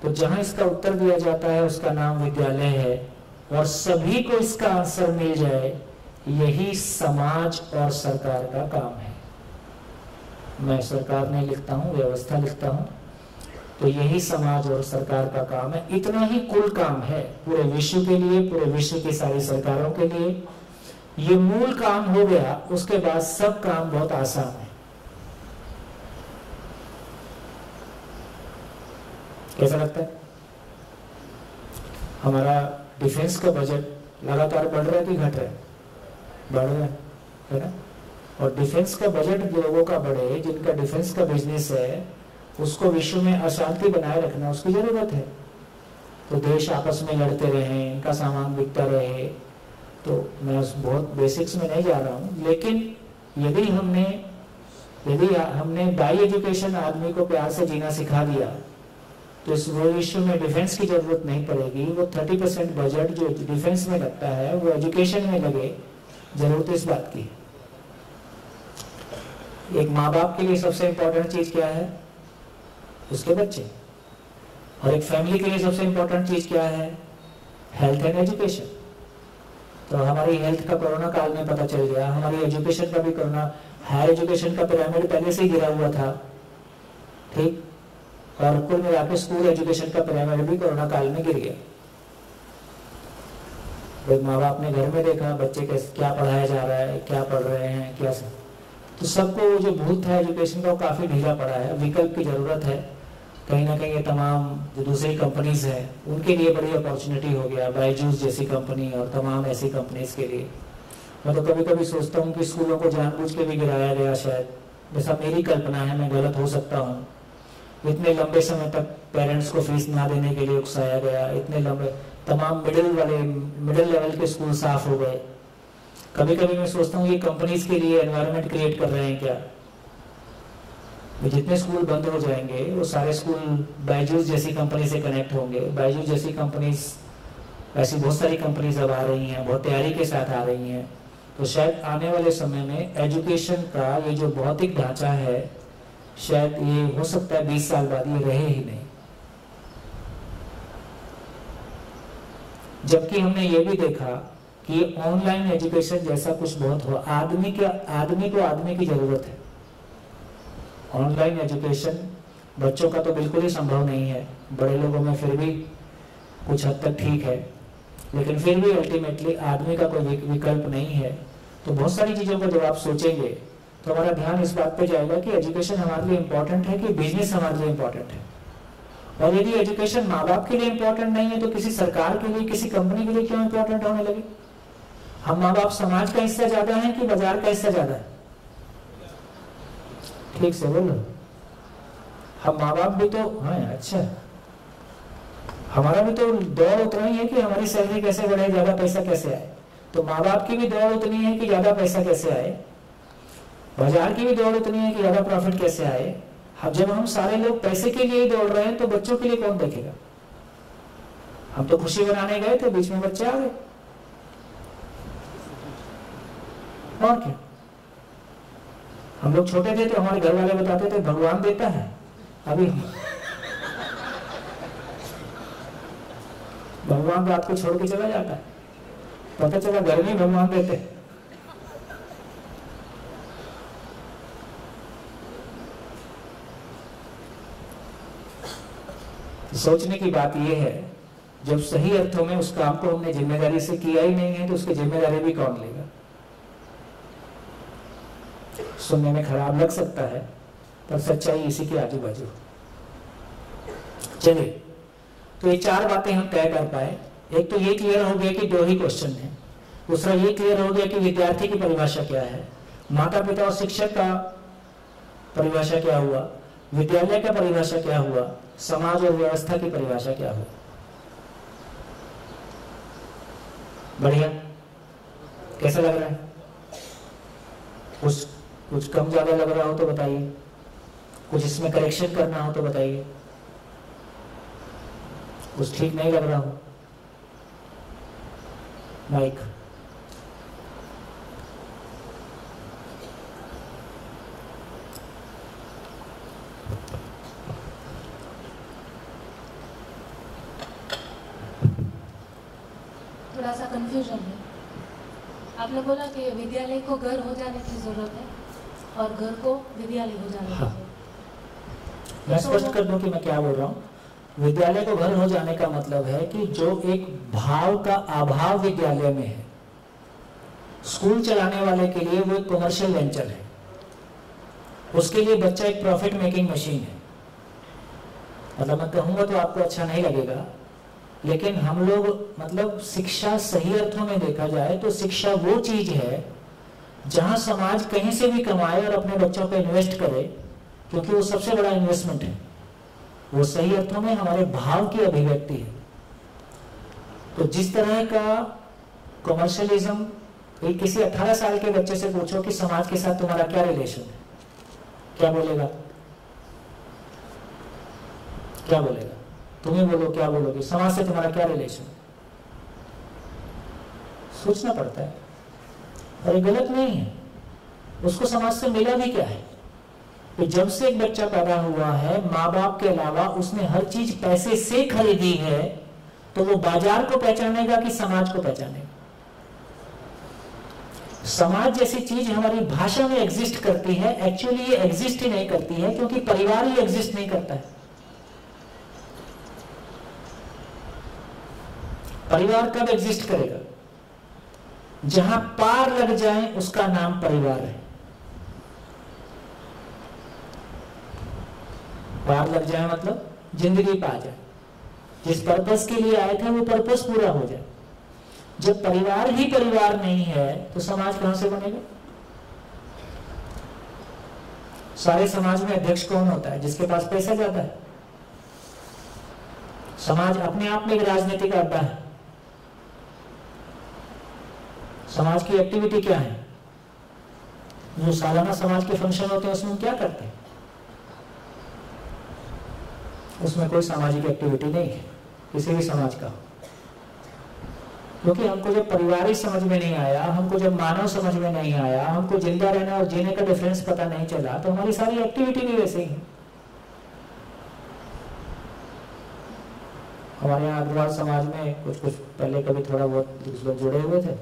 तो जहाँ इसका उत्तर दिया जाता है, उसका नाम विद्यालय है और सभी को इसका आंसर मिल जाए यही समाज और सरकार का काम है। मैं सरकार नहीं लिखता हूँ, व्यवस्था लिखता हूँ। तो यही समाज और सरकार का काम है। इतना ही कुल काम है पूरे विश्व के लिए, पूरे विश्व की सारी सरकारों के लिए। ये मूल काम हो गया, उसके बाद सब काम बहुत आसान है। कैसा लगता है? हमारा डिफेंस का बजट लगातार बढ़ रहा है कि घट रहा है? बढ़ रहा है ना? और डिफेंस का बजट लोगों का बढ़े, जिनका डिफेंस का बिज़नेस है, उसको विश्व में अशांति बनाए रखना उसकी ज़रूरत है। तो देश आपस में लड़ते रहे, इनका सामान बिकता रहे तो मैं उस बहुत बेसिक्स में नहीं जा रहा हूँ, लेकिन यदि हमने यदि हमने बाई एजुकेशन आदमी को प्यार से जीना सिखा दिया तो इस वो विश्व में डिफेंस की ज़रूरत नहीं पड़ेगी, वो थर्टी परसेंट बजट जो डिफेंस में लगता है, वो एजुकेशन में लगे ज़रूरत इस बात की। एक माँ बाप के लिए सबसे इंपॉर्टेंट चीज़ क्या है? उसके बच्चे। और एक फैमिली के लिए सबसे इंपॉर्टेंट चीज़ क्या है? हेल्थ एंड एजुकेशन तो हमारी हेल्थ का कोरोना काल में पता चल गया। हमारी एजुकेशन का भी कोरोना हायर एजुकेशन का पिरामिड पहले से ही गिरा हुआ था। ठीक? और कुल मिला के स्कूल एजुकेशन का पिरामिड भी कोरोना काल में गिर गया। एक माँ बाप ने घर में देखा, बच्चे कैसे, क्या पढ़ाया जा रहा है, क्या पढ़ रहे हैं, क्या सब। तो सबको जो भूत था एजुकेशन का वो काफ़ी ढीला पड़ा है। विकल्प की ज़रूरत है। कहीं ना कहीं ये तमाम जो दूसरी कंपनीज़ हैं, उनके लिए बड़ी अपॉर्चुनिटी हो गया। बाईजूस जैसी कंपनी और तमाम ऐसी कंपनीज़ के लिए। मैं तो कभी कभी सोचता हूँ कि स्कूलों को जानबूझ के भी गिराया गया शायद। जैसा मेरी कल्पना है, मैं गलत हो सकता हूँ। इतने लंबे समय तक पेरेंट्स को फ़ीस ना देने के लिए उकसाया गया, इतने लंबे तमाम मिडिल वाले मिडिल लेवल के स्कूल साफ़ हो गए। कभी कभी मैं सोचता हूँ ये कंपनीज़ के लिए एनवायरनमेंट क्रिएट कर रहे हैं क्या? जितने स्कूल बंद हो जाएँगे, वो सारे स्कूल बायजूस जैसी कंपनी से कनेक्ट होंगे। बायजूस जैसी कंपनीज़ ऐसी बहुत सारी कंपनीज़ अब आ रही हैं, बहुत तैयारी के साथ आ रही हैं। तो शायद आने वाले समय में एजुकेशन का ये जो भौतिक ढांचा है, शायद ये हो सकता है बीस साल बाद ये रहे ही नहीं। जबकि हमने ये भी देखा कि ऑनलाइन एजुकेशन जैसा कुछ बहुत हो, आदमी के, आदमी को आदमी की ज़रूरत है। ऑनलाइन एजुकेशन बच्चों का तो बिल्कुल ही संभव नहीं है। बड़े लोगों में फिर भी कुछ हद तक ठीक है। लेकिन फिर भी अल्टीमेटली आदमी का कोई विकल्प नहीं है। तो बहुत सारी चीज़ों को जब आप सोचेंगे तो हमारा ध्यान इस बात पे जाएगा कि एजुकेशन हमारे लिए इम्पोर्टेंट है कि बिज़नेस हमारे लिए इम्पोर्टेंट है। और यदि एजुकेशन माँ बाप के लिए इंपॉर्टेंट नहीं है तो किसी सरकार के लिए, किसी कंपनी के लिए क्यों इंपॉर्टेंट होने लगे? हम माँ बाप समाज का हिस्सा ज़्यादा है कि बाज़ार का हिस्सा ज़्यादा है? ठीक से बोलो। हम माँ बाप भी तो हाँ अच्छा। हमारा भी तो दौड़ उतना ही है कि हमारी सैलरी कैसे बढ़े, ज़्यादा पैसा कैसे आए? तो माँ बाप की भी दौड़ उतनी है कि ज़्यादा पैसा कैसे आए? बाज़ार की भी दौड़ उतनी है कि ज़्यादा प्रॉफिट कैसे आए? जब हम सारे लोग पैसे के लिए ही दौड़ रहे हैं तो बच्चों के लिए कौन देखेगा? हम तो खुशी बनाने गए थे, बीच में बच्चे आ गए। और क्या? हम लोग छोटे थे तो हमारे घर वाले बताते थे, भगवान देता है। अभी भगवान रात को छोड़ के चला जाता है। पता चला घर में भगवान देते हैं। सोचने की बात यह है, जब सही अर्थों में उस काम को हमने ज़िम्मेदारी से किया ही नहीं है तो उसकी ज़िम्मेदारी भी कौन लेगा? सुनने में खराब लग सकता है, पर सच्चाई इसी के आजू बाजू चलिए तो ये चार बातें हम तय कर पाए। एक तो ये क्लियर हो गया कि दो ही क्वेश्चन है। दूसरा ये क्लियर हो गया कि विद्यार्थी की परिभाषा क्या है। माता पिता और शिक्षक का परिभाषा क्या हुआ? विद्यालय का परिभाषा क्या हुआ? समाज और व्यवस्था की परिभाषा क्या हो? बढ़िया। कैसा लग रहा है? कुछ कुछ कम ज़्यादा लग रहा हो तो बताइए। कुछ इसमें करेक्शन करना हो तो बताइए। कुछ ठीक नहीं लग रहा हो? माइक थोड़ा सा कंफ्यूजन है आपने बोला कि विद्यालय को घर हो जाने की ज़रूरत है और घर को विद्यालय हो जाने हाँ। की मैं स्पष्ट कर दूँ कि मैं क्या बोल रहा हूँ? विद्यालय को घर हो जाने का मतलब है कि जो एक भाव का अभाव विद्यालय में है स्कूल चलाने वाले के लिए वो एक कमर्शियल वेंचर है। उसके लिए बच्चा एक प्रॉफिट मेकिंग मशीन है। मतलब मैं कहूँगा तो आपको अच्छा नहीं लगेगा लेकिन हम लोग मतलब शिक्षा सही अर्थों में देखा जाए तो शिक्षा वो चीज़ है जहाँ समाज कहीं से भी कमाए और अपने बच्चों पे इन्वेस्ट करे, क्योंकि वो सबसे बड़ा इन्वेस्टमेंट है। वो सही अर्थों में हमारे भाव की अभिव्यक्ति है। तो जिस तरह का कमर्शियलिज्म एक किसी 18 साल के बच्चे से पूछो कि समाज के साथ तुम्हारा क्या रिलेशन है, क्या बोलेगा? क्या बोलेगा? तुम्हें बोलो, क्या बोलोगे? समाज से तुम्हारा क्या रिलेशन सोचना पड़ता है। और ये गलत नहीं है। उसको समाज से मिला भी क्या है? कि जब से एक बच्चा पैदा हुआ है माँ बाप के अलावा उसने हर चीज़ पैसे से खरीदी है तो वो बाज़ार को पहचानेगा कि समाज को पहचानेगा? समाज जैसी चीज़ हमारी भाषा में एग्जिस्ट करती है एक्चुअली ये एग्जिस्ट ही नहीं करती है, क्योंकि परिवार ही एग्जिस्ट नहीं करता है। परिवार कब एग्जिस्ट करेगा? जहाँ पार लग जाए, उसका नाम परिवार है। पार लग जाए मतलब ज़िंदगी पा जाए। जिस पर्पस के लिए आए थे, वो पर्पस पूरा हो जाए। जब परिवार ही परिवार नहीं है तो समाज कहाँ से बनेगा? सारे समाज में अध्यक्ष कौन होता है? जिसके पास पैसा ज़्यादा है। समाज अपने आप में एक राजनीतिक अड्डा है। समाज की एक्टिविटी क्या है? जो सालाना समाज के फ़ंक्शन होते हैं, उसमें क्या करते हैं? उसमें कोई सामाजिक एक्टिविटी नहीं है, किसी भी समाज का। क्योंकि हमको जब परिवार समझ में नहीं आया, हमको जब मानव समझ में नहीं आया, हमको ज़िंदा रहना और जीने का डिफरेंस पता नहीं चला तो हमारी सारी एक्टिविटी भी वैसे ही हमारे यहाँ अग्रवाल समाज में कुछ कुछ पहले कभी थोड़ा बहुत लोग जुड़े हुए थे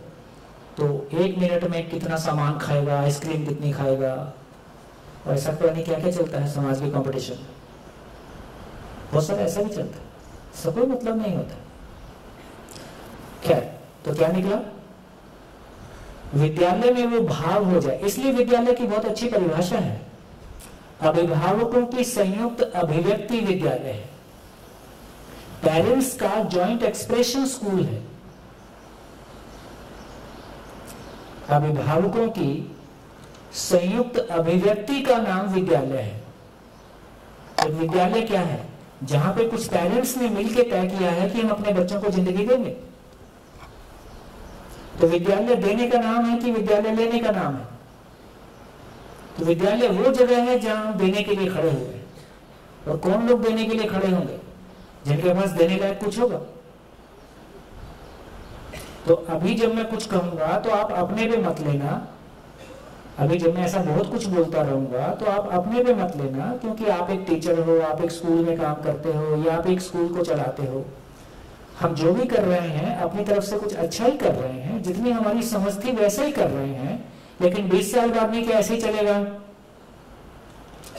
तो एक मिनट में कितना सामान खाएगा, आइसक्रीम कितनी खाएगा? और ऐसा पता नहीं क्या क्या चलता है समाज के कंपटीशन बहुत सारा ऐसा भी चलता है। सब कोई मतलब नहीं होता। खैर तो क्या निकला? विद्यालय में वो भाव हो जाए। इसलिए विद्यालय की बहुत अच्छी परिभाषा है। अभिभावकों की संयुक्त अभिव्यक्ति विद्यालय है। पेरेंट्स का जॉइंट एक्सप्रेशन स्कूल है। अभिभावकों की संयुक्त अभिव्यक्ति का नाम विद्यालय है। तो विद्यालय क्या है? जहाँ पे कुछ पेरेंट्स ने मिलकर तय किया है कि हम अपने बच्चों को ज़िंदगी देंगे। तो विद्यालय देने का नाम है कि विद्यालय लेने का नाम है? तो विद्यालय वो जगह है जहाँ हम देने के लिए खड़े हुए हैं। और कौन लोग देने के लिए खड़े होंगे? जिनके पास देने लायक कुछ होगा? तो अभी जब मैं कुछ कहूँगा तो आप अपने पे मत लेना। अभी जब मैं ऐसा बहुत कुछ बोलता रहूँगा तो आप अपने पे मत लेना, क्योंकि आप एक टीचर हो, आप एक स्कूल में काम करते हो, या आप एक स्कूल को चलाते हो। हम जो भी कर रहे हैं, अपनी तरफ़ से कुछ अच्छा ही कर रहे हैं, जितनी हमारी समझ थी वैसे ही कर रहे हैं, लेकिन 20 साल बाद में क्या ऐसे ही चलेगा?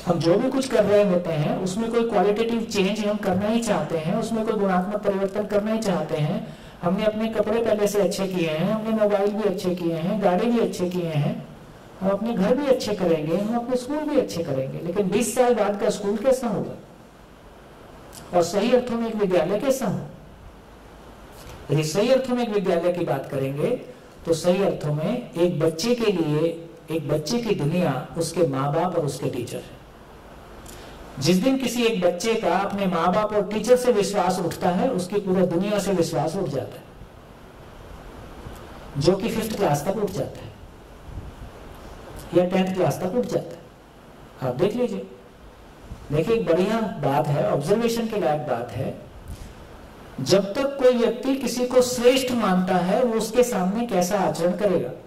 हम जो भी कुछ कर रहे होते हैं, उसमें कोई क्वालिटेटिव चेंज हम करना ही चाहते हैं, उसमें कोई गुणात्मक परिवर्तन करना ही चाहते हैं हमने अपने कपड़े पहले से अच्छे किए हैं, हमने मोबाइल भी अच्छे किए हैं, गाड़ी भी अच्छे किए हैं। हम अपने घर भी अच्छे करेंगे, हम अपने स्कूल भी अच्छे करेंगे, लेकिन 20 साल बाद का स्कूल कैसा होगा? और सही अर्थों में एक विद्यालय कैसा हो यदि सही अर्थों में एक विद्यालय की बात करेंगे तो सही अर्थों में एक बच्चे के लिए, एक बच्चे की दुनिया उसके माँ बाप और उसके टीचर है। जिस दिन किसी एक बच्चे का अपने माँ बाप और टीचर से विश्वास उठता है, उसकी पूरी दुनिया से विश्वास उठ जाता है। जो कि फिफ्थ क्लास तक उठ जाता है। या टेंथ क्लास तक उठ जाता है। आप देख लीजिए। देखिए, एक बढ़िया बात है ऑब्जर्वेशन के लायक बात है। जब तक कोई व्यक्ति किसी को श्रेष्ठ मानता है, वो उसके सामने कैसा आचरण करेगा?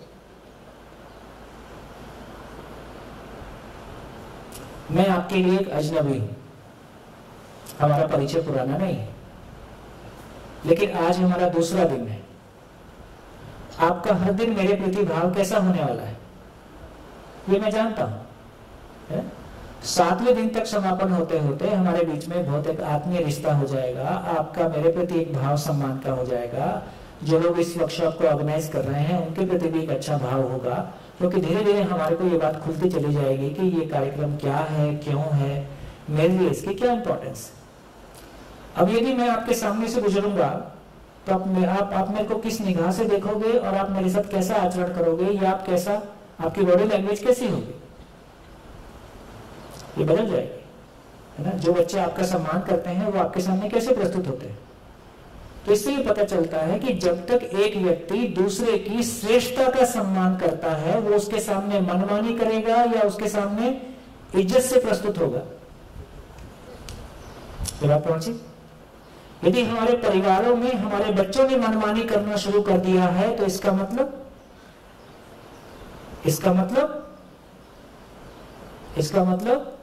मैं आपके लिए एक अजनबी हूँ। हमारा परिचय पुराना नहीं लेकिन आज हमारा दूसरा दिन है। आपका हर दिन मेरे प्रति भाव कैसा होने वाला है? ये मैं जानता हूँ सातवें दिन तक समापन होते होते हमारे बीच में बहुत एक आत्मीय रिश्ता हो जाएगा। आपका मेरे प्रति एक भाव सम्मान का हो जाएगा। जो लोग इस वर्कशॉप को ऑर्गेनाइज कर रहे हैं, उनके प्रति भी एक अच्छा भाव होगा। क्योंकि धीरे धीरे हमारे को ये बात खुलती चली जाएगी कि ये कार्यक्रम क्या है क्यों है मेरे लिए इसकी क्या इंपॉर्टेंस अब यदि मैं आपके सामने से गुजरूँगा तो आप, आप, आप मेरे को किस निगाह से देखोगे और आप मेरे साथ कैसा आचरण करोगे या आप कैसा आपकी बॉडी लैंग्वेज कैसी होगी? ये बदल जाएगी है ना? जो बच्चे आपका सम्मान करते हैं वो आपके सामने कैसे प्रस्तुत होते हैं? इससे पता चलता है कि जब तक एक व्यक्ति दूसरे की श्रेष्ठता का सम्मान करता है, वो उसके सामने मनमानी करेगा या उसके सामने इज़्ज़त से प्रस्तुत होगा। यदि हमारे परिवारों में, हमारे बच्चों ने मनमानी करना शुरू कर दिया है तो इसका मतलब? इसका मतलब? इसका मतलब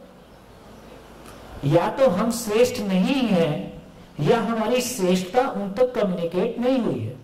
या तो हम श्रेष्ठ नहीं हैं या हमारी श्रेष्ठता उन तक कम्युनिकेट नहीं हुई है।